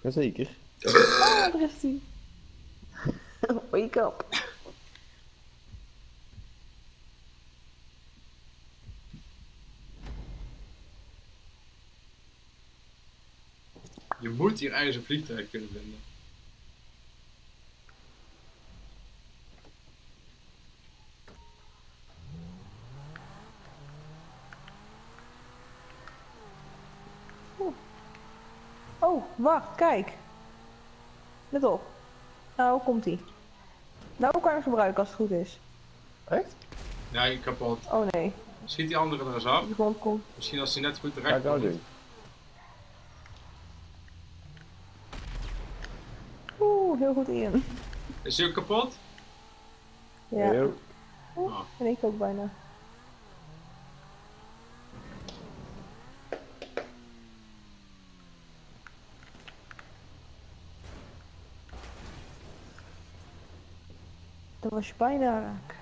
Jazeker. Oh, daar is hij. Wake up. Je moet hier ergens een vliegtuig kunnen vinden. Oh, wacht, kijk. Let op. Nou, komt ie. Nou kan je hem gebruiken als het goed is. Echt? Nee, kapot. Oh nee, Schiet die andere er eens af. grond komt. Misschien als hij net goed terecht nou komt. heel goed in. Is hij ook kapot? Ja. Oh. En ik ook bijna. Dat was je bijna raak.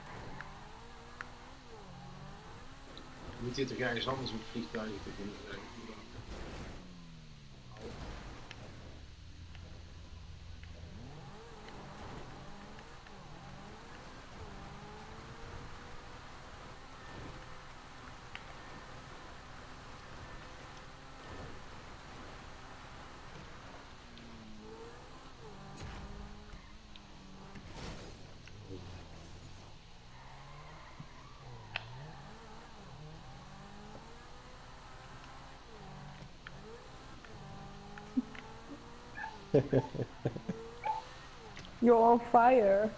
Moet je toch ergens anders met vliegtuigen te vinden? You're on fire.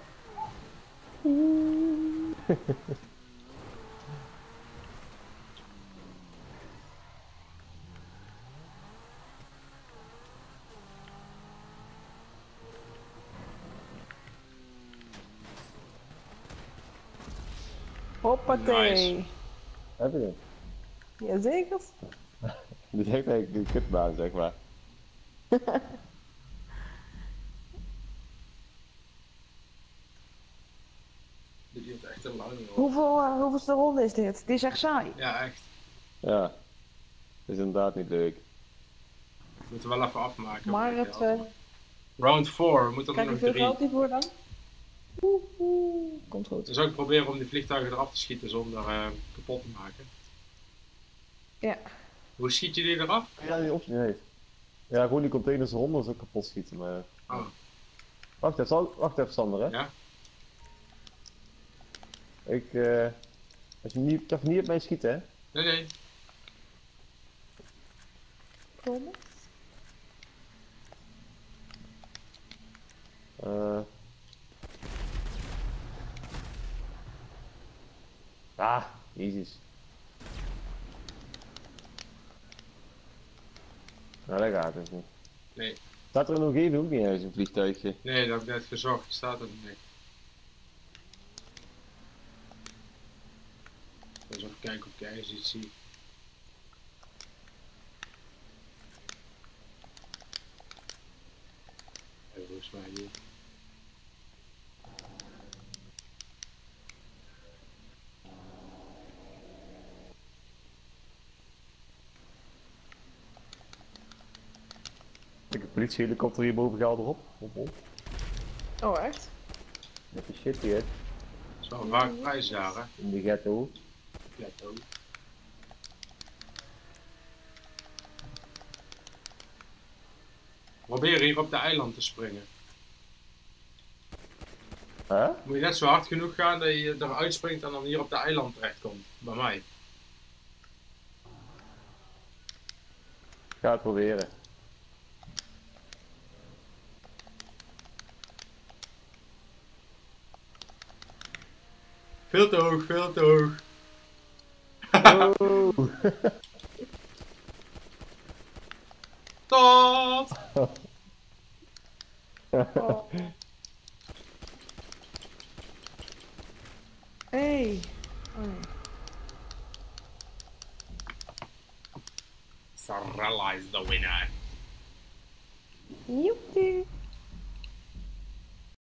Hoppatee. Nice. Heb je het? Jazeker. Dit is echt eigenlijk een kutbaan, zeg maar. Ronde is dit? Dit is echt saai. Ja, echt. Ja. Dat is inderdaad niet leuk. Moeten we wel even afmaken. Maar je het, uh, Round 4, we moeten er kijk nog hoeveel drie. geld die voor dan? Oeh, oeh. Komt goed. Dan zou ik proberen om die vliegtuigen eraf te schieten zonder eh, kapot te maken. Ja. Hoe schiet je die eraf? Ja, die optie heeft. Ja, gewoon die containers eronder zo kapot schieten, maar... Oh, Wacht even, wacht even Sander, hè. ja? Ik, eh... Als je niet, toch niet op mij schieten, hè. Nee, nee. Promise? Eh. Ah, jezus. Nou, dat gaat dus niet. Nee. Staat er nog één ook niet eens een vliegtuigje? Nee, dat heb ik net gezocht. Staat er niet. eens even kijken of jij iets zie. Even rust maar hier. Ik heb politiehelikopter hierboven gehaald erop. Op, op. Oh, echt? Met de shit hier. Zo, waar prijs? In de ghetto. Toch. Probeer hier op de eiland te springen. Huh? Moet je net zo hard genoeg gaan dat je eruit springt en dan hier op de eiland terechtkomt. Bij mij. Ga het proberen. Veel te hoog, veel te hoog. Oh. Hey. Nee. Is the winner. Joepie.